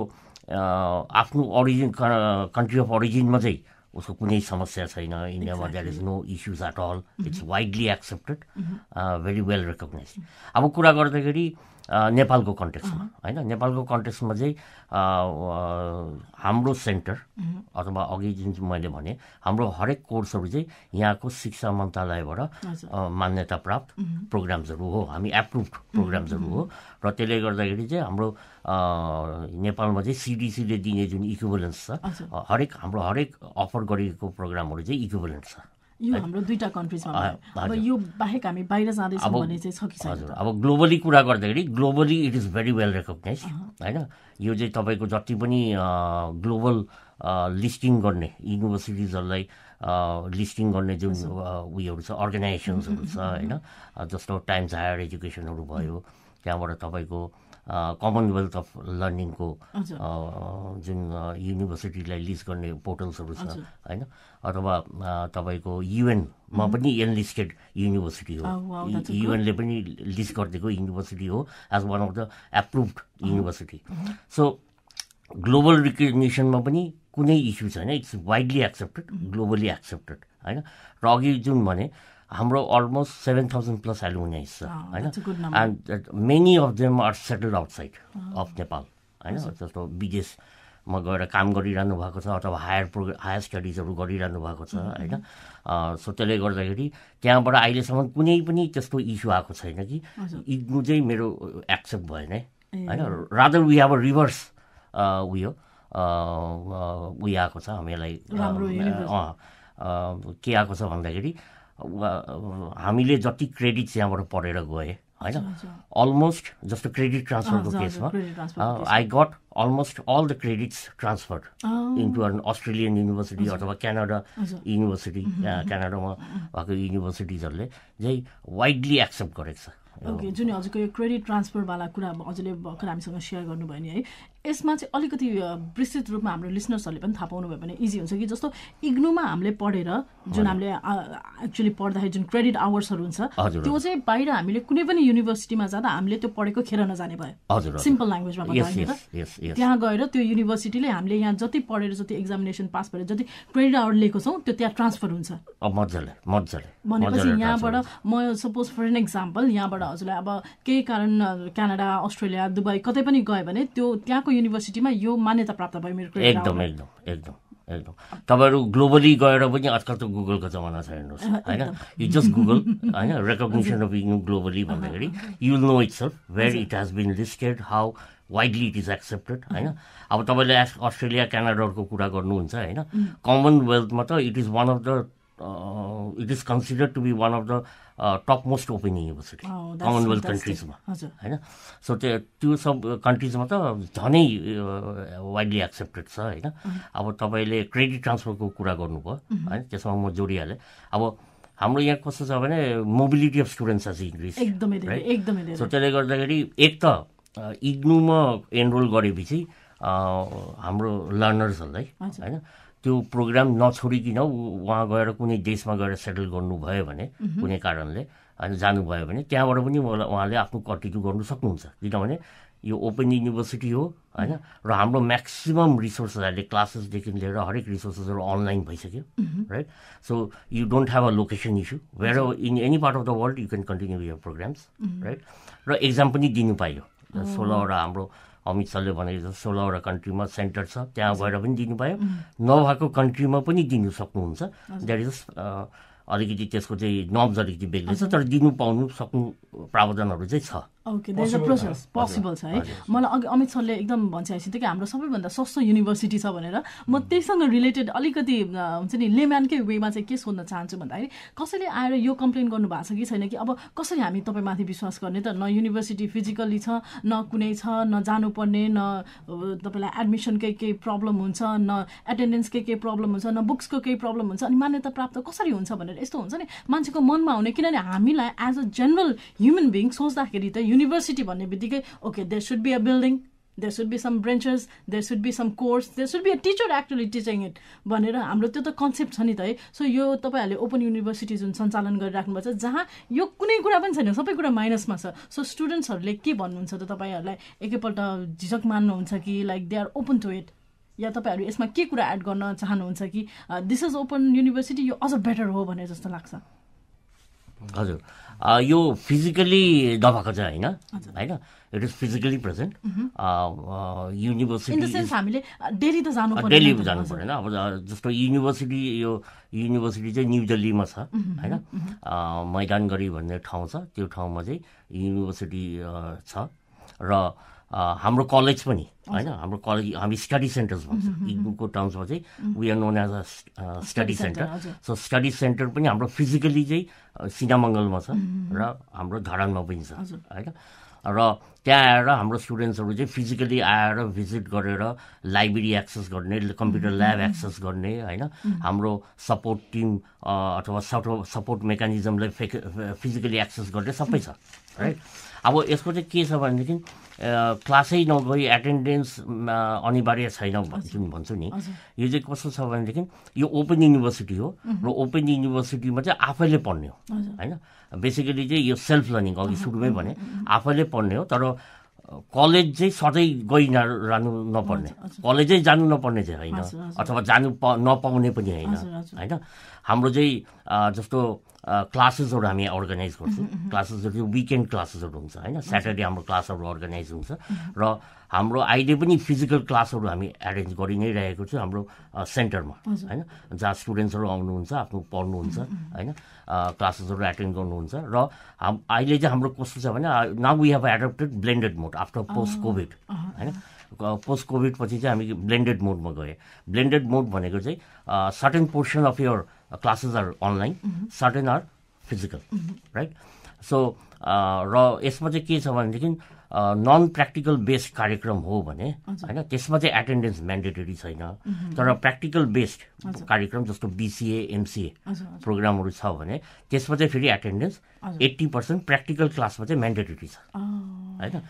आफ्नो अरिजिन कन्ट्री अफ अरिजिनमा चाहिँ उसको कुनै समस्या छैन इन्डियामा that is no issues at all it's widely accepted very well recognise अब कुरा गर्दाखेरि नेपालको कन्टेक्समा होइन? नेपालको कन्टेक्समा चाहिँ हाम्रो सेन्टर अथवा अघि जुन मैले भने हाम्रो हरेक कोर्सहरू चाहिँ यहाँको शिक्षा मन्त्रालयबाट मान्यता प्राप्त प्रोग्राम्सहरू हो। हामी एप्रुभड प्रोग्राम्सहरू हो। र त्यसले गर्दाखेरि चाहिँ हाम्रो नेपालमा चाहिँ सिडिसीले दिने जुन इक्विभलेन्स छ हरेक हाम्रो हरेक अफर गरिएको प्रोग्रामहरू चाहिँ इक्विभलेन्ट छ। यो हाम्रो दुईवटा कन्ट्रिजमा अब यो बाहेक हामी बाहिर जाँदैछौँ भने चाहिँ छ कि हजुर। अब ग्लोबली कुरा गर्दाखेरि globally it is very well recognise होइन? यो चाहिँ तपाईँको जति पनि ग्लोबल लिस्टिङ गर्ने युनिभर्सिटिजहरूलाई लिस्टिङ गर्ने जुन उयोहरू छ अर्गनाइजेसन्सहरू छ होइन? जस्तो टाइम्स हायर एजुकेसनहरू भयो त्यहाँबाट तपाईँको कमनवेल्थ अफ लर्निङको जुन युनिभर्सिटीलाई लिस्ट गर्ने पोर्टल्सहरू छ होइन? अथवा तपाईँको युएनमा पनि एनलिस्टेड युनिभर्सिटी हो। युएनले पनि लिस्ट गरिदिएको युनिभर्सिटी हो as one of the approved university so global रिकग्नेसनमा पनि कुनै इस्यु छैन it's widely accepted globally accepted होइन? र अघि जुन भने हाम्रो almost seven thousand plus alumni छ होइन? And many of them are settled outside of Nepal होइन? जस्तो विदेशमा गएर काम गरिरहनु भएको छ अथवा हायर प्रोग्रा हायर स्टडिजहरू गरिरहनु भएको छ होइन? सो त्यसले गर्दाखेरि त्यहाँबाट अहिलेसम्म कुनै पनि त्यस्तो इस्यु आएको छैन कि इग्नु चाहिँ मेरो एक्सेप्ट भएन है होइन? Rather we have a reverse उयो उयो आएको छ हामीलाई के आएको छ भन्दाखेरि हामीले जति क्रेडिट्स यहाँबाट पढेर गएँ होइन? अलमोस्ट जस्तो क्रेडिट ट्रान्सफरको केसमा I got almost all the credits transfer into on Australian university अथवा क्यानाडा युनिभर्सिटी क्यानाडामा भएको युनिभर्सिटिजहरूले चाहिँ वाइडली एक्सेप्ट गरेको छ। ओके जुन हजुरको यो क्रेडिट ट्रान्सफरवाला कुरा हजुरले भर्खर हामीसँग सेयर गर्नुभयो नि है। यसमा चाहिँ अलिकति विस्तृत रूपमा हाम्रो लिसनर्सहरूले पनि थाहा पाउनुभयो भने इजी हुन्छ कि जस्तो इग्नुमा हामीले पढेर जुन हामीले एक्चुली पढ्दाखेरि जुन क्रेडिट आवर्सहरू हुन्छ त्यो चाहिँ बाहिर हामीले कुनै पनि युनिभर्सिटीमा जाँदा हामीले त्यो पढेको खेर नजाने भयो। सिम्पल ल्याङ्ग्वेजमा भन्दाखेरि त्यहाँ गएर त्यो युनिभर्सिटीले हामीले यहाँ जति पढेर जति एक्जामिनेसन पास भएर जति क्रेडिट आवर लिएको छौँ त्यो त्यहाँ ट्रान्सफर हुन्छ। भनेपछि यहाँबाट म सपोज फर एन इक्जाम्पल यहाँबाट हजुरलाई अब केही कारण क्यानाडा अस्ट्रेलिया दुबई कतै पनि गयो भने त्यो त्यहाँको युनिभर्सिटीमा यो मान्यता प्राप्त भयो मेरो एकदम एकदम एकदम एकदम। तपाईँहरू ग्लोबली गएर पनि आजकल त गुगलको जमाना छ हेर्नुहोस् होइन? यु जस्ट गुगल होइन? रेकग्नेसन अफ यु ग्लोबली भन्दाखेरि you know itself where it has been listed how widely it is accepted होइन? अब तपाईँले अस्ट्रेलिया क्यानाडाको कुरा गर्नुहुन्छ होइन? कमनवेल्थमा त it is one of the it is considered to be one of the top most open university commonwealth कन्ट्रिजमा होइन so त्यो त्यो सब कन्ट्रिजमा त झनै वाइडली एक्सेप्टेड छ होइन अब तपाईँले क्रेडिट ट्रान्सफरको कुरा गर्नुभयो होइन त्यसमा म जोडिहालेँ अब हाम्रो यहाँ कस्तो छ भने मोबिलिटी अफ स्टुडेन्ट्स छ इन्क्रिज सो त्यसले गर्दाखेरि एक त इग्नुमा एनरोल गरेपछि हाम्रो लर्नर्सहरूलाई होइन त्यो प्रोग्राम नछोडिकन उहाँ गएर कुनै देशमा गएर सेटल गर्नुभयो भने कुनै कारणले अनि जानुभयो भने त्यहाँबाट पनि उहाँले आफ्नो कन्टिन्यू गर्नु सक्नुहुन्छ। किनभने यो ओपन युनिभर्सिटी हो होइन? र हाम्रो म्याक्सिमम् रिसोर्सेस अहिले क्लासेसदेखि लिएर हरेक रिसोर्सेसहरू अनलाइन भइसक्यो right? So you don't have a location issue where in any part of the world you can continue your programs right र एक्जाम पनि दिनु पाइयो। सोह्रवटा हाम्रो अमित सरले भने जस्तो सोह्रवटा कन्ट्रीमा सेन्टर छ त्यहाँ गएर पनि दिनुभयो। नभएको कन्ट्रीमा पनि दिनु सक्नुहुन्छ। द्याट इज अलिकति त्यसको चाहिँ नर्म्स अलिकति बेग्लै छ तर दिनु पाउनु सक्नु प्रावधानहरू चाहिँ छ। Okay there is a process possible छ है? मलाई अघि अमित सरले एकदम भनिसकेको थियो कि हाम्रो सबैभन्दा सस्तो युनिभर्सिटी छ भनेर। म त्यहीसँग रिलेटेड अलिकति हुन्छ नि लेम्यानकै वेमा चाहिँ के सोध्न चाहन्छु भन्दाखेरि कसैले आएर यो कम्प्लेन गर्नु भएको छ कि छैन कि अब कसरी हामी तपाईँमाथि विश्वास गर्ने त? न युनिभर्सिटी फिजिकल्ली छ न कुनै छ न जानुपर्ने न तपाईँलाई एडमिसनकै केही प्रब्लम हुन्छ न एटेन्डेन्सकै केही प्रब्लम हुन्छ न बुक्सको केही प्रब्लम हुन्छ अनि मान्यता प्राप्त कसरी हुन्छ भनेर? यस्तो हुन्छ नि मान्छेको मनमा आउने किनभने हामीलाई as a general human being सोच्दाखेरि त युनिभर्सिटी भन्ने बित्तिकै okay there should be a building there should be some branches there should be some course there should be a teacher actually teaching it भनेर हाम्रो त्यो त कन्सेप्ट छ नि त है। सो यो तपाईँहरूले ओपन युनिभर्सिटी जुन सञ्चालन गरिराख्नु भएको छ जहाँ यो कुनै कुरा पनि छैन सबै कुरा माइनसमा छ। सो स्टुडेन्ट्सहरूले के भन्नुहुन्छ त तपाईँहरूलाई? एकैपल्ट झिझक मान्नुहुन्छ कि like they are open to it या तपाईँहरू यसमा के कुरा एड गर्न चाहनुहुन्छ कि दिस इज ओपन युनिभर्सिटी यो अझ बेटर हो भने जस्तो लाग्छ। हजुर। यो फिजिकली नभएको चाहिँ होइन। होइन? It is physically present university हामीले डेली त जानु डेली जानु परेन अब जस्तो युनिभर्सिटी यो युनिभर्सिटी चाहिँ न्यु दिल्लीमा छ। होइन? मैदानगढी भन्ने ठाउँ छ। त्यो ठाउँमा चाहिँ युनिभर्सिटी छ। र हाम्रो कलेज पनि होइन? हाम्रो कलेज हामी स्टडी सेन्टर्स भन्छ। इग्नुको टर्म्समा चाहिँ we are known as a study center so study center पनि हाम्रो फिजिकली चाहिँ सिनामङ्गलमा छ र हाम्रो धरानमा पनि छ होइन? र त्यहाँ आएर हाम्रो स्टुडेन्ट्सहरू चाहिँ फिजिकली आएर भिजिट गरेर लाइब्रेरी एक्सेस गर्ने कम्प्युटर ल्याब एक्सेस गर्ने होइन? हाम्रो सपोर्ट टिम अथवा सपोर्ट मेकानिजमलाई फिजिकली एक्सेस गर्ने सबै छ राइट अब यसको चाहिँ के छ भनेदेखि क्लासै नगई एटेन्डेन्स अनिवार्य छैन भन्छु भन्छु नि। यो चाहिँ कस्तो छ भनेदेखि यो ओपन युनिभर्सिटी हो र ओपन युनिभर्सिटीमा चाहिँ आफैले पढ्ने हो होइन? बेसिकली चाहिँ यो सेल्फ लर्निङ अघि सुरुमै भने आफैले पढ्ने हो तर कलेज चाहिँ सधैँ गइ जानु नपर्ने। कलेजै जानु नपर्ने चाहिँ होइन। अथवा जानु नपाउने पनि होइन होइन? हाम्रो चाहिँ जस्तो क्लासेसहरू हामी अर्गनाइज गर्छौँ। क्लासेसहरू चाहिँ विकेन्ड क्लासेसहरू हुन्छ होइन? स्याटरडे हाम्रो क्लासहरू अर्गनाइज हुन्छ। र हाम्रो अहिले पनि फिजिकल क्लासहरू हामी एरेन्ज गरि नै रहेको छु हाम्रो सेन्टरमा होइन? जहाँ स्टुडेन्ट्सहरू आउनुहुन्छ आफ्नो पढ्नुहुन्छ होइन? क्लासेसहरू एटेन्ड गर्नुहुन्छ। र हाम अहिले चाहिँ हाम्रो कस्तो छ भने now we have adapted blended mode after post Covid होइन? पोस्ट कोभिड पछि चाहिँ हामी ब्लेन्डेड मोडमा गएँ। ब्लेन्डेड मोड भनेको चाहिँ certain portion of year classes are online certain are physical right so र यसमा चाहिँ के छ भनेदेखि नन प्र्याक्टिकल बेस्ड कार्यक्रम हो भने होइन त्यसमा चाहिँ एटेन्डेन्स म्यान्डेटरी छैन। तर प्र्याक्टिकल बेस्ड कार्यक्रम जस्तो बिसिए एमसिए प्रोग्रामहरू छ भने त्यसमा चाहिँ फेरि एटेन्डेन्स एट्टी पर्सेन्ट प्र्याक्टिकल क्लासमा चाहिँ म्यान्डेटरी छ। होइन?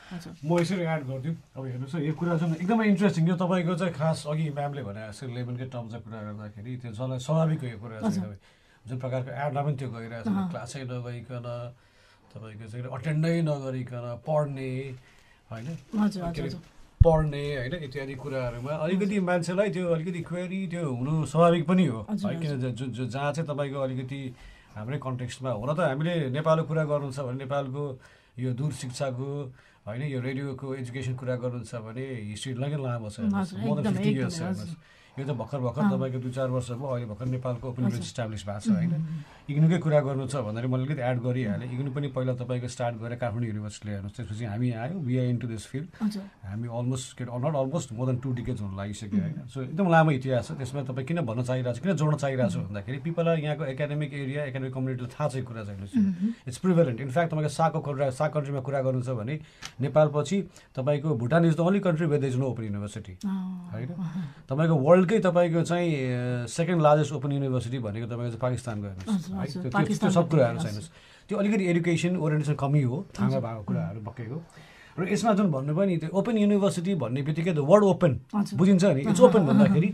म यसरी एड गरिदिउँ। अब हेर्नुहोस् न यो कुरा जुन एकदमै इन्ट्रेस्टिङ यो तपाईँको चाहिँ खास अघि म्यामले भने जस्तो लेभेनकै टर्ममा कुरा गर्दाखेरि त्यो जसलाई स्वाभाविक यो कुरा चाहिँ जुन प्रकारको एडमा पनि त्यो गइरहेको छ क्लासै नगइकन तपाईँको चाहिँ अटेन्डै नगरिकन पढ्ने होइन? पढ्ने होइन इत्यादि कुराहरूमा अलिकति मान्छेलाई त्यो अलिकति क्वेरी त्यो हुनु स्वाभाविक पनि हो। है किन जो जहाँ चाहिँ तपाईँको अलिकति हाम्रै कन्टेक्स्टमा हुन त हामीले नेपालको कुरा गर्नु छ भने नेपालको यो दूर शिक्षाको होइन यो रेडियोको एजुकेसन कुरा गर्नु छ भने हिस्ट्री लगै लामो छ मोर देन फिफ्टी इयर्स छ यो त भर्खर भर्खर तपाईँको दुई चार वर्ष भयो अहिले भर्खर नेपालको ओपन युनिभर्सिटी इस्टाब्लिस भएको छ होइन? इग्नुकै कुरा गर्नु छ भन्दाखेरि मैले अलिकति एड गरिहालेँ। इग्नु पनि पहिला तपाईँको स्टार्ट गरेर काठमाडौँ युनिभर्सिटीले हेर्नुहोस्। त्यसपछि हामी आयो we are into this field हामी अलमोस्ट के not almost more than two decades हुन लागिसक्यो होइन? सो एकदम लामो इतिहास छ। त्यसमा तपाईँ किन भन्न चाहिरहेको छ किन जोड्न चाहिरहेको छु भन्दाखेरि पिपललाई यहाँको एकाडेमिक एरिया एकाडेमिक कम्युनिटीलाई थाहा चाहिँ कुरा छैन इट्स प्रिभेलेन्ट इनफ्याक्ट तपाईँको साको कुरा साग कन्ट्रीमा कुरा गर्नु छ भने नेपालपछि तपाईँको Bhutan is the only country where is no open university होइन? तपाईँको वर्ल्डकै तपाईँको चाहिँ सेकेन्ड लार्जेस्ट ओपन युनिभर्सिटी भनेको तपाईँको चाहिँ पाकिस्तानको हेर्नुहोस् है? त्यो सब कुराहरू छैन त्यो अलिकति एडुकेसन ओरिएन्टेसन कमी हो थाहा भएको कुराहरू बकेको र यसमा जुन भन्नु पनि त्यो ओपन युनिभर्सिटी भन्ने बित्तिकै द वर्ड ओपन बुझिन्छ नि। इट्स ओपन *laughs* भन्दाखेरि।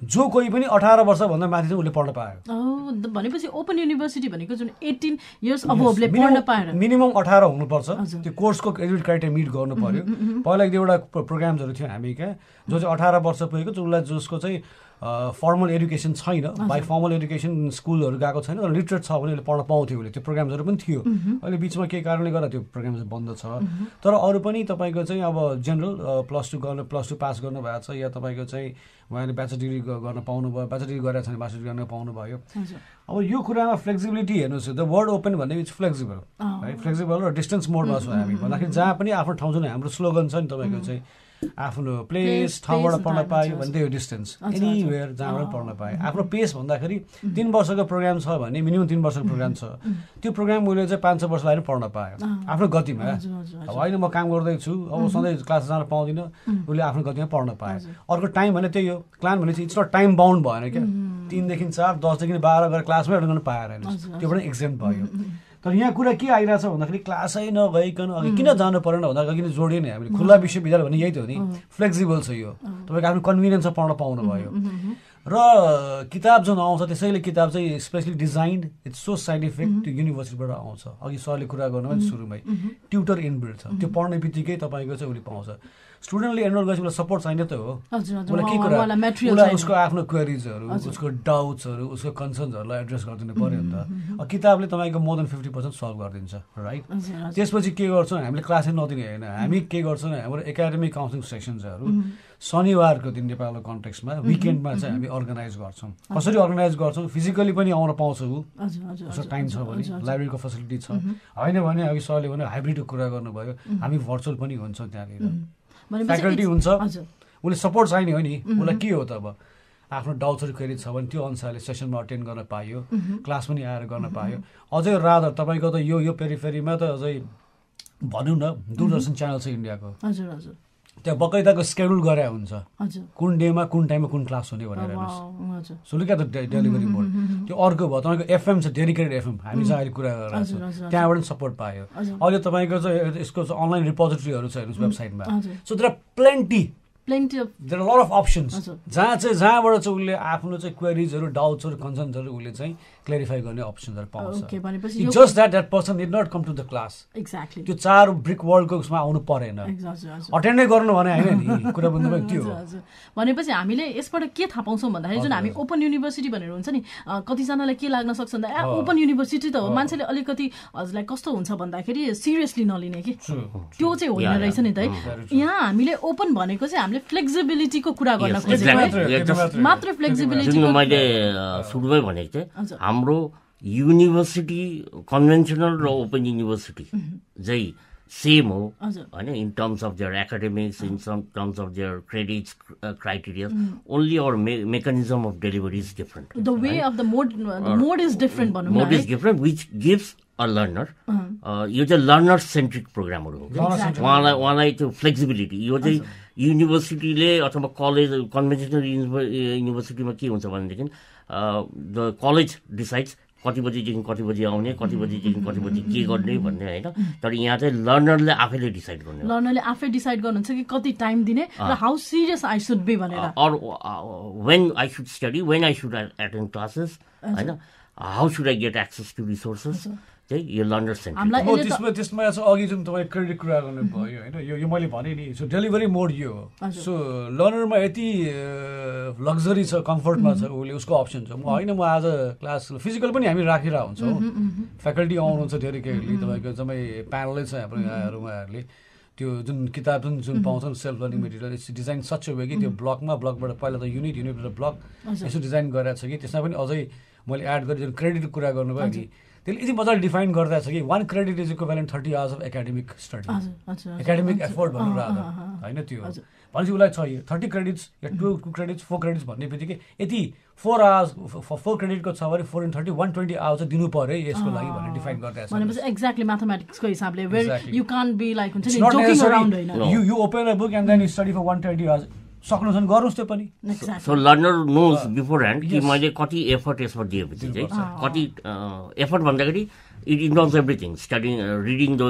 जो कोही पनि अठार वर्षभन्दा माथि चाहिँ उसले पढ्न पायो। भनेपछि ओपन युनिभर्सिटी भनेको जुन एटिन इयर्स अबले पढ्न पाएर। मिनिमम अठार हुनुपर्छ। त्यो कोर्सको एजुकेट क्राइटेरिया मिट गर्नु पर्यो। पहिला एक दुईवटा प्रोग्राम्सहरू थियो हामी कहाँ जो चाहिँ अठार वर्ष पुगेको उसलाई जसको चाहिँ फर्मल एडुकेसन छैन. बाई फर्मल एडुकेसन स्कुलहरू गएको छैन तर लिटरेट छ भने उसले पढ्न पाउँथ्यो उसले. त्यो प्रोग्राम्सहरू पनि थियो. अहिले बिचमा केही कारणले गर्दा त्यो प्रोग्राम्स बन्द छ। तर अरू पनि तपाईँको चाहिँ अब जेनरल प्लस टू गर्न प्लस टू पास गर्नु भएको छ या तपाईँको चाहिँ उहाँले ब्याचलर डिग्री गर्न पाउनुभयो ब्याचलर डिग्री गरेको छ भने मास्टर डिग्री गर्न पाउनुभयो। अब यो कुरामा फ्लेक्सिबिलिटी हेर्नुहोस् द वर्ड ओपन भन्ने इट्स फ्लेक्सिबल है फ्लेक्सिबल र डिस्टेन्स मोडमा छौँ हामी भन्दाखेरि जहाँ पनि आफ्नो ठाउँ छ हाम्रो स्लोगन छ नि तपाईँको चाहिँ आफ्नो प्लेस ठाउँबाट पढ्न पायो भने त्यही हो डिस्टेन्स एनिवेयर जहाँबाट पढ्न पायो। आफ्नो पेस भन्दाखेरि तिन वर्षको प्रोग्राम छ भने मिनिमम तिन वर्षको प्रोग्राम छ। त्यो प्रोग्राम उसले चाहिँ पाँच छ वर्ष लागि पढ्न पायो। आफ्नो गतिमा। अब होइन म काम गर्दैछु अब सधैँ क्लास जान पाउँदिनँ उसले आफ्नो गतिमा पढ्न पायो। अर्को टाइम भने त्यही हो। क्लान भने चाहिँ इट्स नट टाइम बााउन्ड भएन क्या। तिनदेखि चार दसदेखि बाह्र गएर क्लासमै एटेन्ड गर्नु पाएर त्यो पनि एक्जाम भयो। तर यहाँ कुरा के आइरहेछ भन्दाखेरि क्लासै नगइकन अघि किन जानु परेन भन्दा अघि किन जोडियो नि हामीले। खुल्ला विश्वविद्यालय भने यही त हो नि। फ्लेक्सिबल छ यो। तपाईँको आफ्नो कन्भिनियन्समा पढ्न पाउनुभयो। र किताब जुन आउँछ त्यसैले किताब चाहिँ specially designed it's so scientific त्यो युनिभर्सिटीबाट आउँछ। अघि सरले कुरा गर्नु सुरुमै। ट्युटर इनबिल्ड छ। त्यो पढ्ने बित्तिकै तपाईँको चाहिँ उसले पाउँछ। स्टुडेन्टले एनरोल गरेपछि उसलाई सपोर्ट चाहिने त हो। उसलाई के कुरा उसलाई उसको आफ्नो क्वेरिजहरू उसको डाउट्सहरू उसको कन्सर्न्सहरूलाई एड्रेस गरिदिनु पऱ्यो नि त। किताबले तपाईँको more than fifty percent solve गरिदिन्छ राइट त्यसपछि के गर्छौँ हामीले क्लासै नदिने होइन। हामी के गर्छौँ हाम्रो एकाडेमिक काउन्सिलिङ सेक्सन्सहरू शनिबारको दिन नेपालको कन्टेक्समा विकेन्डमा चाहिँ हामी अर्गनाइज गर्छौँ। कसरी अर्गनाइज गर्छौँ? फिजिकली पनि आउन पाउँछ ऊ। उसको टाइम छ भने। लाइब्रेरीको फेसिलिटी छ। होइन भने अघि सरले भने हाइब्रिडको कुरा गर्नुभयो। हामी भर्चुअल पनि हुन्छौँ त्यहाँनिर। फ्याकल्टी हुन्छ। उसले सपोर्ट चाहिने हो नि। उसलाई के हो त अब आफ्नो डाउट्सहरू क्वेरी छ भने त्यो अनुसारले सेसनमा अटेन्ड गर्न पायो। क्लास पनि आएर गर्न पायो। अझै रादर तपाईँको त यो यो पेरिफेरीमा त अझै भनौँ न दूरदर्शन च्यानल छ इन्डियाको हजुर हजुर। त्यहाँ बकैदाको स्केड्युल गरे हुन्छ। कुन डेमा कुन टाइममा कुन क्लास हुने भनेर सुरु क्या त डेलिभरी बोर्ड त्यो अर्को भयो तपाईँको एफएम छ डेडिकेटेड एफएम हामी चाहिँ अहिले कुरा गरिरहेको छौँ त्यहाँबाट पनि सपोर्ट पायो। अहिले तपाईँको चाहिँ यसको चाहिँ अनलाइन रिपोजिटरीहरू छ हेर्नुहोस् वेबसाइटमा so there plenty there lot of options जहाँ चाहिँ जहाँबाट चाहिँ उसले आफ्नो चाहिँ क्वेरिजहरू डाउट्सहरू कन्सर्न्सहरू उसले चाहिँ क्लेरिफाई गर्ने अप्सन्सहरू पाउँछ। Just that that person did not come to the class exactly त्यो चार ब्रिक वर्ल्डको उसमा आउनु परेन। अटेन्डै गर्नु भने होइन नि *laughs* कुरा बुझ्नु त्यो? भनेपछि हामीले यसबाट के थाहा पाउँछौँ भन्दाखेरि जुन हामी ओपन युनिभर्सिटी भनेर हुन्छ नि कतिजनालाई के लाग्न सक्छ भन्दा ए ओपन युनिभर्सिटी त हो। मान्छेले अलिकति हजुरलाई कस्तो हुन्छ भन्दाखेरि सिरियसली नलिने कि? त्यो चाहिँ होइन रहेछ नि त है। यहाँ हामीले ओपन भनेको चाहिँ हामीले फ्लेक्सिबिलिटीको कुरा गर्न खोजेको मात्र फ्लेक्सिबिलिटी मैले सुरुमै भनेको थिएँ हाम्रो युनिभर्सिटी कन्भेन्सनल र ओपन युनिभर्सिटी चाहिँ सेम हो। होइन in terms of their academics in some terms of their credits criteria only our mechanism of delivery is different the way of the mode mode is different भनौँ mode is different which gives a learner यो चाहिँ learner centric प्रोग्रामहरू हो उहाँलाई उहाँलाई त्यो flexibility यो चाहिँ युनिभर्सिटीले अथवा कलेज कन्भेन्सनल युनिभर्सिटीमा के हुन्छ भनेदेखि द कलेज डिसाइड्स कति बजीदेखि कति बजी आउने कति बजीदेखि कति बजी के गर्ने भन्ने होइन। तर यहाँ चाहिँ लर्नरले आफैले डिसाइड गर्ने लर्नरले आफै डिसाइड गर्नुहुन्छ कि कति टाइम दिने र how serious I should be भनेर। Or when I should study when I should attend classes होइन? How should I get access to resources चाहिँ यो लन्डर सेन्टर त्यसमा त्यसमा चाहिँ अघि जुन तपाईँ क्रेडिट कुरा गर्नुभयो होइन यो यो मैले भनेँ नि सो डेलिभरी मोड यो हो। सो लर्नरमा यति लग्जरी छ कम्फर्टमा छ उसले उसको अप्सन छ। म होइन म आज क्लास फिजिकल पनि हामी राखिरहेको हुन्छौँ फ्याकल्टी आउनुहुन्छ धेरै केहीले तपाईँको एकदमै प्यानलै छ हाम्रो यहाँहरू उहाँहरूले त्यो जुन किताब जुन जुन पाउँछ self learning material it's design such way कि त्यो ब्लकमा ब्लकबाट पहिला त युनिट युनिटबाट ब्लक यसो डिजाइन गरेको छ कि। त्यसमा पनि अझै मैले एड गरेँ जुन क्रेडिटको कुरा गर्नुभयो कि त्यसले यति मजाले डिफाइन गर्दा छ कि one credit is equivalent thirty hours of academic study academic effort भन्नु राधा होइन त्यो भनेपछि उसलाई छ यो। थर्टी क्रेडिट्स या two two credits four credits भन्ने बित्तिकै यति फोर आवर्स फोर क्रेडिटको छ भने four in thirty one twenty hours दिनु पऱ्यो यसको लागि भनेर डिफाइन गर्दा भनेपछि एक्ज्याक्टली म्याथमेटिक्सको हिसाबले यु कान बी लाइक हुन्छ नि you you open a book and then you study for one twenty hours सक्नु छ गर्नुहोस् त्यो पनि। So learner knows beforehand कि मैले कति एफर्ट यसमा दिएपछि चाहिँ। कति एफर्ट भन्दाखेरि it involves everything studying reading the.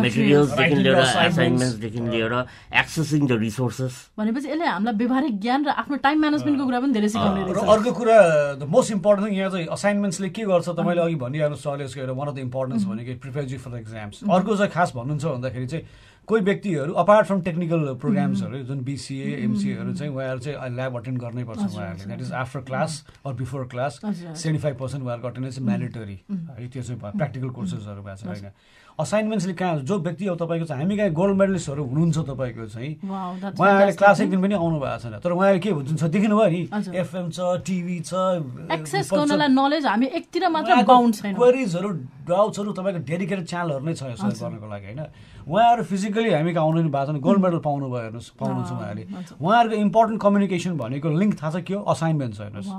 मेटेरियल्सदेखि लिएर. एसाइनमेन्ट्सदेखि लिएर एक्सेसिङ द रिसोर्सेस भनेपछि यसले हामीलाई व्यवहारिक ज्ञान र आफ्नो टाइम म्यानेजमेन्टको कुरा पनि धेरै सिकाउने र रहेछ। अर्को कुरा द मोस्ट इम्पोर्टेन्ट यहाँ चाहिँ असाइनमेन्ट्सले के गर्छ तपाईँले अघि भनिहाल्नु सलेसको एउटा वान अफ द इम्पोर्टेन्स भनेको प्रिपेयर यु फर एक्जाम्स अर्को चाहिँ खास भन्नुहुन्छ भन्दाखेरि चाहिँ कोही व्यक्तिहरू अपार्ट फ्रम टेक्निकल प्रोग्राम्सहरू जुन बिसिए एमसिएहरू चाहिँ उहाँहरू चाहिँ ल्याब अटेन्ड गर्नै पर्छ उहाँहरूले। That is after class or before class. Seventy five percent उहाँहरूको अटेन्डेन्स म्यान्डेटरी है त्यो चाहिँ प्र्याक्टिकल कोर्सेसहरू भएको छ होइन असाइनमेन्ट्सले कहाँ जो व्यक्ति अब तपाईँको चाहिँ हामी कहाँ गोल्ड मेडलिस्टहरू हुनुहुन्छ तपाईँको चाहिँ उहाँहरूले. क्लास एक दिन पनि आउनु भएको छैन। तर उहाँले के भन्छ देख्नुभयो नि? हजुर। एफएम छ टिभी छ एक्सेस पल्स छ। गर्नलाई नलेज हामी एकतिर मात्र क्वेरिजहरू डाउट्सहरू तपाईँको डेडिकेटेड च्यानलहरू नै छ यो सर्च गर्नको लागि होइन? उहाँहरू फिजिकली हामी कहाँ आउनु नि भएको छैन। गोल्ड मेडल पाउनु भयो हेर्नुहोस् पाउनुहुन्छ उहाँहरूले उहाँहरूको इम्पोर्टेन्ट कम्युनिकेसन भनेको लिङ्क थाहा छ के हो? असाइनमेन्ट छ हेर्नुहोस्.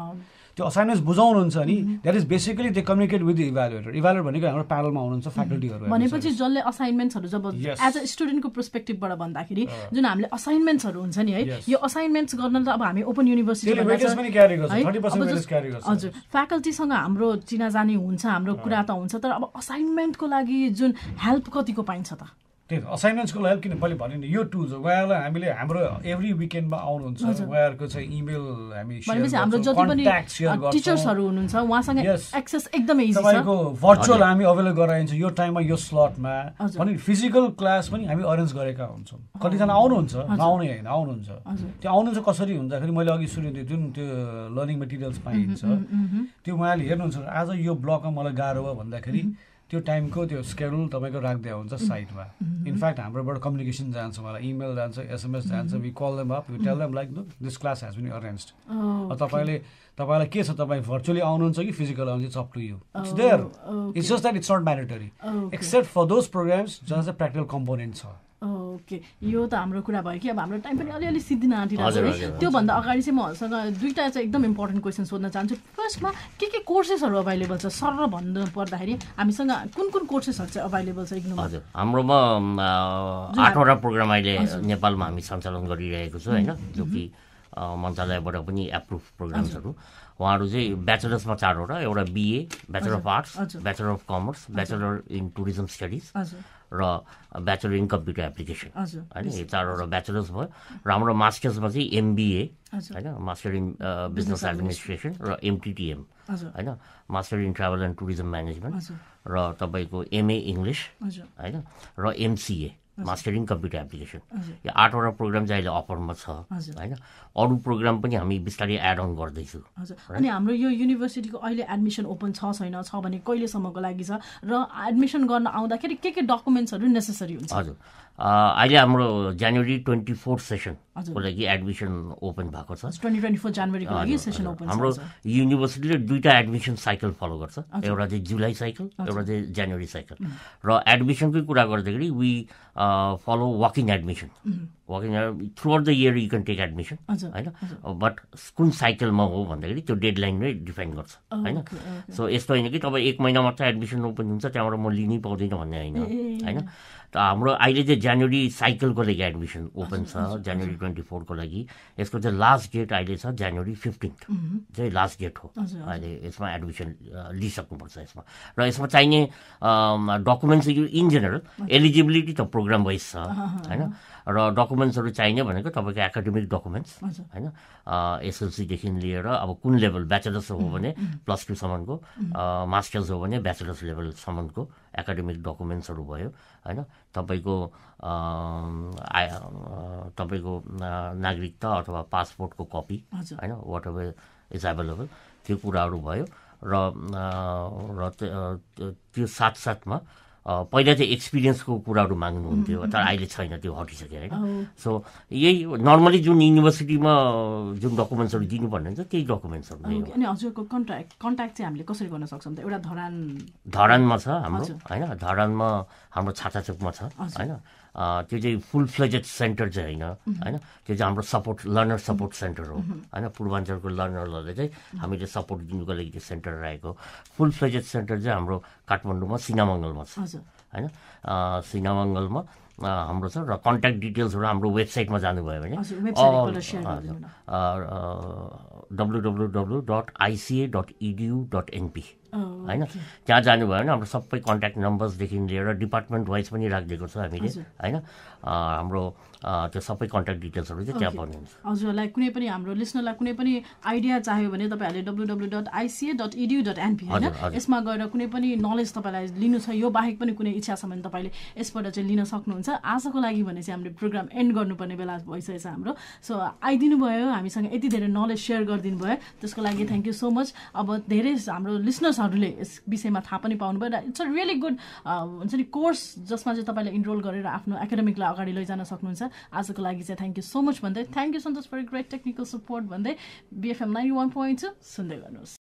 त्यो असाइनमेन्ट बुझाउनुहुन्छ नि that is basically they communicate with evaluator evaluator भनेको हाम्रो प्यानलमा हुनुहुन्छ फ्याकल्टीहरू भनेपछि जसले असाइनमेन्ट्सहरू जब. एज अ स्टुडेन्टको पर्सपेक्टिभबाट भन्दाखेरि जुन हामीले असाइनमेन्ट्सहरू हुन्छ नि है. यो असाइनमेन्ट्स गर्न त अब हामी ओपन युनिभर्सिटी त्यसले weightage पनि carry गर्छ, 30% weightage carry गर्छ। हजुर फ्याकल्टीसँग हाम्रो चिनाजानी हुन्छ हाम्रो कुरा त हुन्छ तर अब असाइनमेन्टको लागि जुन हेल्प कतिको पाइन्छ त? त्यही त। असाइनमेन्ट्सको लागि किन मैले भने नि यो टुल्स हो। उहाँहरूलाई हामीले हाम्रो एभ्री विकेन्डमा आउनुहुन्छ। उहाँहरूको चाहिँ इमेल हामी share भनेपछि हाम्रो गर्छौँ, जति पनि contact share गर्छौँ। टिचर्सहरू हुनुहुन्छ उहाँसँग Yes. एक्सेस एकदमै इजी छ। तपाईँको भर्चुअल हामी अभाइलेबल गराइन्छ यो टाइममा यो स्लटमा। भने फिजिकल क्लास पनि हामी अरेन्ज गरेका हुन्छौँ। कतिजना आउनुहुन्छ नआउने होइन आउनुहुन्छ। त्यो आउनु चाहिँ कसरी हुँदाखेरि मैले अघि सुरु दिएँ जुन त्यो लर्निङ मेटेरियल्स पाइन्छ त्यो उहाँले हेर्नुहुन्छ आज यो ब्लकमा मलाई गाह्रो भयो भन्दाखेरि त्यो टाइमको त्यो स्केड्युल तपाईँको राख्दै हुन्छ साइडमा इनफ्याक्ट हाम्रोबाट कम्युनिकेसन जान्छ मलाई इमेल जान्छ एसएमएस जान्छ we call them up you tell them like this class has been arrange तपाईँले तपाईँलाई के छ तपाईँ भर्चुअली आउनुहुन्छ कि फिजिकल आउनुहुन्छ up to you it's there. It's just that it's not mandatory. Except for those programs जहाँ चाहिँ प्र्याक्टिकल कम्पोनेन्ट छ। ओके यो त हाम्रो कुरा भयो कि? अब हाम्रो टाइम पनि अलिअलि सिद्धिन आँटिरहेको हजुर, छ है त्योभन्दा अगाडि चाहिँ म हजुरसँग दुईवटा चाहिँ एकदम इम्पोर्टेन्ट क्वेसन सोध्न चाहन्छु। फर्स्टमा के के कोर्सेसहरू अभाइलेबल छ? सर र भन्नु पर्दाखेरि हामीसँग कुन कुन कोर्सेसहरू चाहिँ अभाइलेबल छ हजुर हाम्रोमा आठवटा प्रोग्राम अहिले नेपालमा हामी सञ्चालन गरिरहेको छु होइन? जो कि मन्त्रालयबाट पनि एप्रुभ प्रोग्राम्सहरू उहाँहरू चाहिँ ब्याचलर्समा चारवटा एउटा BA bachelor of arts. Bachelor of commerce bachelor in tourism studies र ब्याचलर इन कम्प्युटर एप्लिकेसन होइन यो चारवटा ब्याचलर्स भयो। र हाम्रो मास्टर्समा चाहिँ एमबिए। होइन मास्टर इन बिजनेस एडमिनिस्ट्रेसन र एमटिटिएम होइन master in travel and tourism management र तपाईँको एमए इङ्ग्लिस होइन र MCA master in computer application. यो आठवटा प्रोग्राम चाहिँ अहिले अफरमा छ। होइन? अरू प्रोग्राम पनि हामी बिस्तारै एड अन गर्दैछु। हजुर। अनि हाम्रो यो युनिभर्सिटीको अहिले एडमिसन ओपन छ छैन छ भने कहिलेसम्मको लागि छ? र एडमिसन गर्न आउँदाखेरि के के डकुमेन्ट्सहरू नेसेसरी हुन्छ? हजुर। अहिले हाम्रो जनवरी ट्वेन्टी फोर्थ सेसनको। लागि एडमिसन ओपन भएको छ। हाम्रो युनिभर्सिटीले दुईवटा एडमिसन साइकल फलो गर्छ। एउटा चाहिँ जुलाई साइकल एउटा चाहिँ जनवरी साइकल र एडमिसनकै कुरा गर्दाखेरि we follow working admission working throughout the year you can take admission होइन? बट कुन साइकलमा हो भन्दाखेरि त्यो डेडलाइन नै डिफाइन गर्छ होइन. सो यस्तो होइन कि तपाईँ एक महिना मात्र एडमिसन ओपन हुन्छ त्यहाँबाट म लिनै पाउँदैन भन्ने होइन होइन? त हाम्रो अहिले चाहिँ जनवरी साइकलको लागि एडमिसन ओपन छ जनवरी ट्वेन्टी फोरको लागि। यसको चाहिँ लास्ट डेट अहिले छ जनवरी फिफ्टिन्थ चाहिँ लास्ट डेट हो। अहिले यसमा एडमिसन लिइसक्नुपर्छ यसमा। र यसमा चाहिने डकुमेन्ट्स इन जेनरल एलिजिबिलिटी त प्रोग्राम वाइज छ होइन? र डकुमेन्ट्सहरू चाहिने भनेको तपाईँको एकाडेमिक डकुमेन्ट्स। होइन? एसएलसीदेखि लिएर अब कुन लेभल ब्याचलर्स हो भने प्लस टूसम्मको मास्टर्स हो भने ब्याचलर्स लेभलसम्मको एकाडेमिक डकुमेन्ट्सहरू भयो होइन? तपाईँको तपाईँको नागरिकता अथवा पासपोर्टको कपी। होइन? वाट एभर इज एभाइलेबल त्यो कुराहरू भयो। र त्यो- साथसाथमा पहिला चाहिँ एक्सपिरियन्सको कुराहरू माग्नुहुन्थ्यो तर अहिले छैन त्यो हटिसक्यो होइन सो यही नर्मली जुन युनिभर्सिटीमा जुन डकुमेन्ट्सहरू दिनुपर्ने हुन्छ त्यही डकुमेन्ट्सहरू अनि हजुरको कन्ट्याक्ट कन्ट्याक्ट चाहिँ हामीले कसरी गर्न सक्छौँ त? एउटा धरान धरानमा छ हाम्रो। होइन? धरानमा हाम्रो छाताचोकमा छ। होइन? त्यो चाहिँ फुल फ्लेजेड सेन्टर चाहिँ होइन। होइन? त्यो चाहिँ हाम्रो सपोर्ट लर्नर सपोर्ट सेन्टर हो। होइन? पूर्वाञ्चलको लर्नरहरूलाई चाहिँ हामीले सपोर्ट दिनुको लागि त्यो सेन्टर रहेको फुल फ्लेजेड सेन्टर चाहिँ हाम्रो काठमाडौँमा सिनामङ्गलमा छ। होइन? सिनामङ्गलमा हाम्रो छ र कन्ट्याक्ट डिटेल्सहरू हाम्रो वेबसाइटमा जानुभयो भने। W W W dot ICA dot EDU dot NP होइन? त्यहाँ जानुभयो भने हाम्रो सबै कन्ट्याक्ट नम्बर्सदेखि लिएर डिपार्टमेन्ट वाइज पनि राखिदिएको छ हामीले होइन? हाम्रो त्यो सबै कन्ट्याक्ट डिटेल्सहरू चाहिँ त्यहाँ पाउनुहुन्छ हजुरलाई कुनै पनि हाम्रो लिसनरलाई कुनै पनि आइडिया चाहियो भने तपाईँहरूले W W dot ICA dot EDU dot NP होइन यसमा गएर कुनै पनि नलेज तपाईँलाई लिनु छ यो बाहेक पनि कुनै इच्छा छ भने तपाईँले यसबाट चाहिँ लिन सक्नुहुन्छ। आजको लागि भने चाहिँ हामीले प्रोग्राम एन्ड गर्नुपर्ने बेला भइसकेको छ हाम्रो। सो आइदिनु भयो हामीसँग यति धेरै नलेज सेयर गरिदिनु भयो त्यसको लागि थ्याङ्क यू सो मच अब धेरै हाम्रो लिसनर्सहरूले यस विषयमा थाहा पनि पाउनुभयो र इट्स अ रियली गुड हुन्छ नि कोर्स जसमा चाहिँ तपाईँले इनरोल गरेर आफ्नो एकाडेमिकलाई अगाडि लैजान सक्नुहुन्छ। आजको लागि चाहिँ थ्याङ्क यू सो मच भन्दै thank you Santosh for great technical support भन्दै बिएफएम नाइन्टी वान पोइन्ट सुन्दै गर्नुहोस्।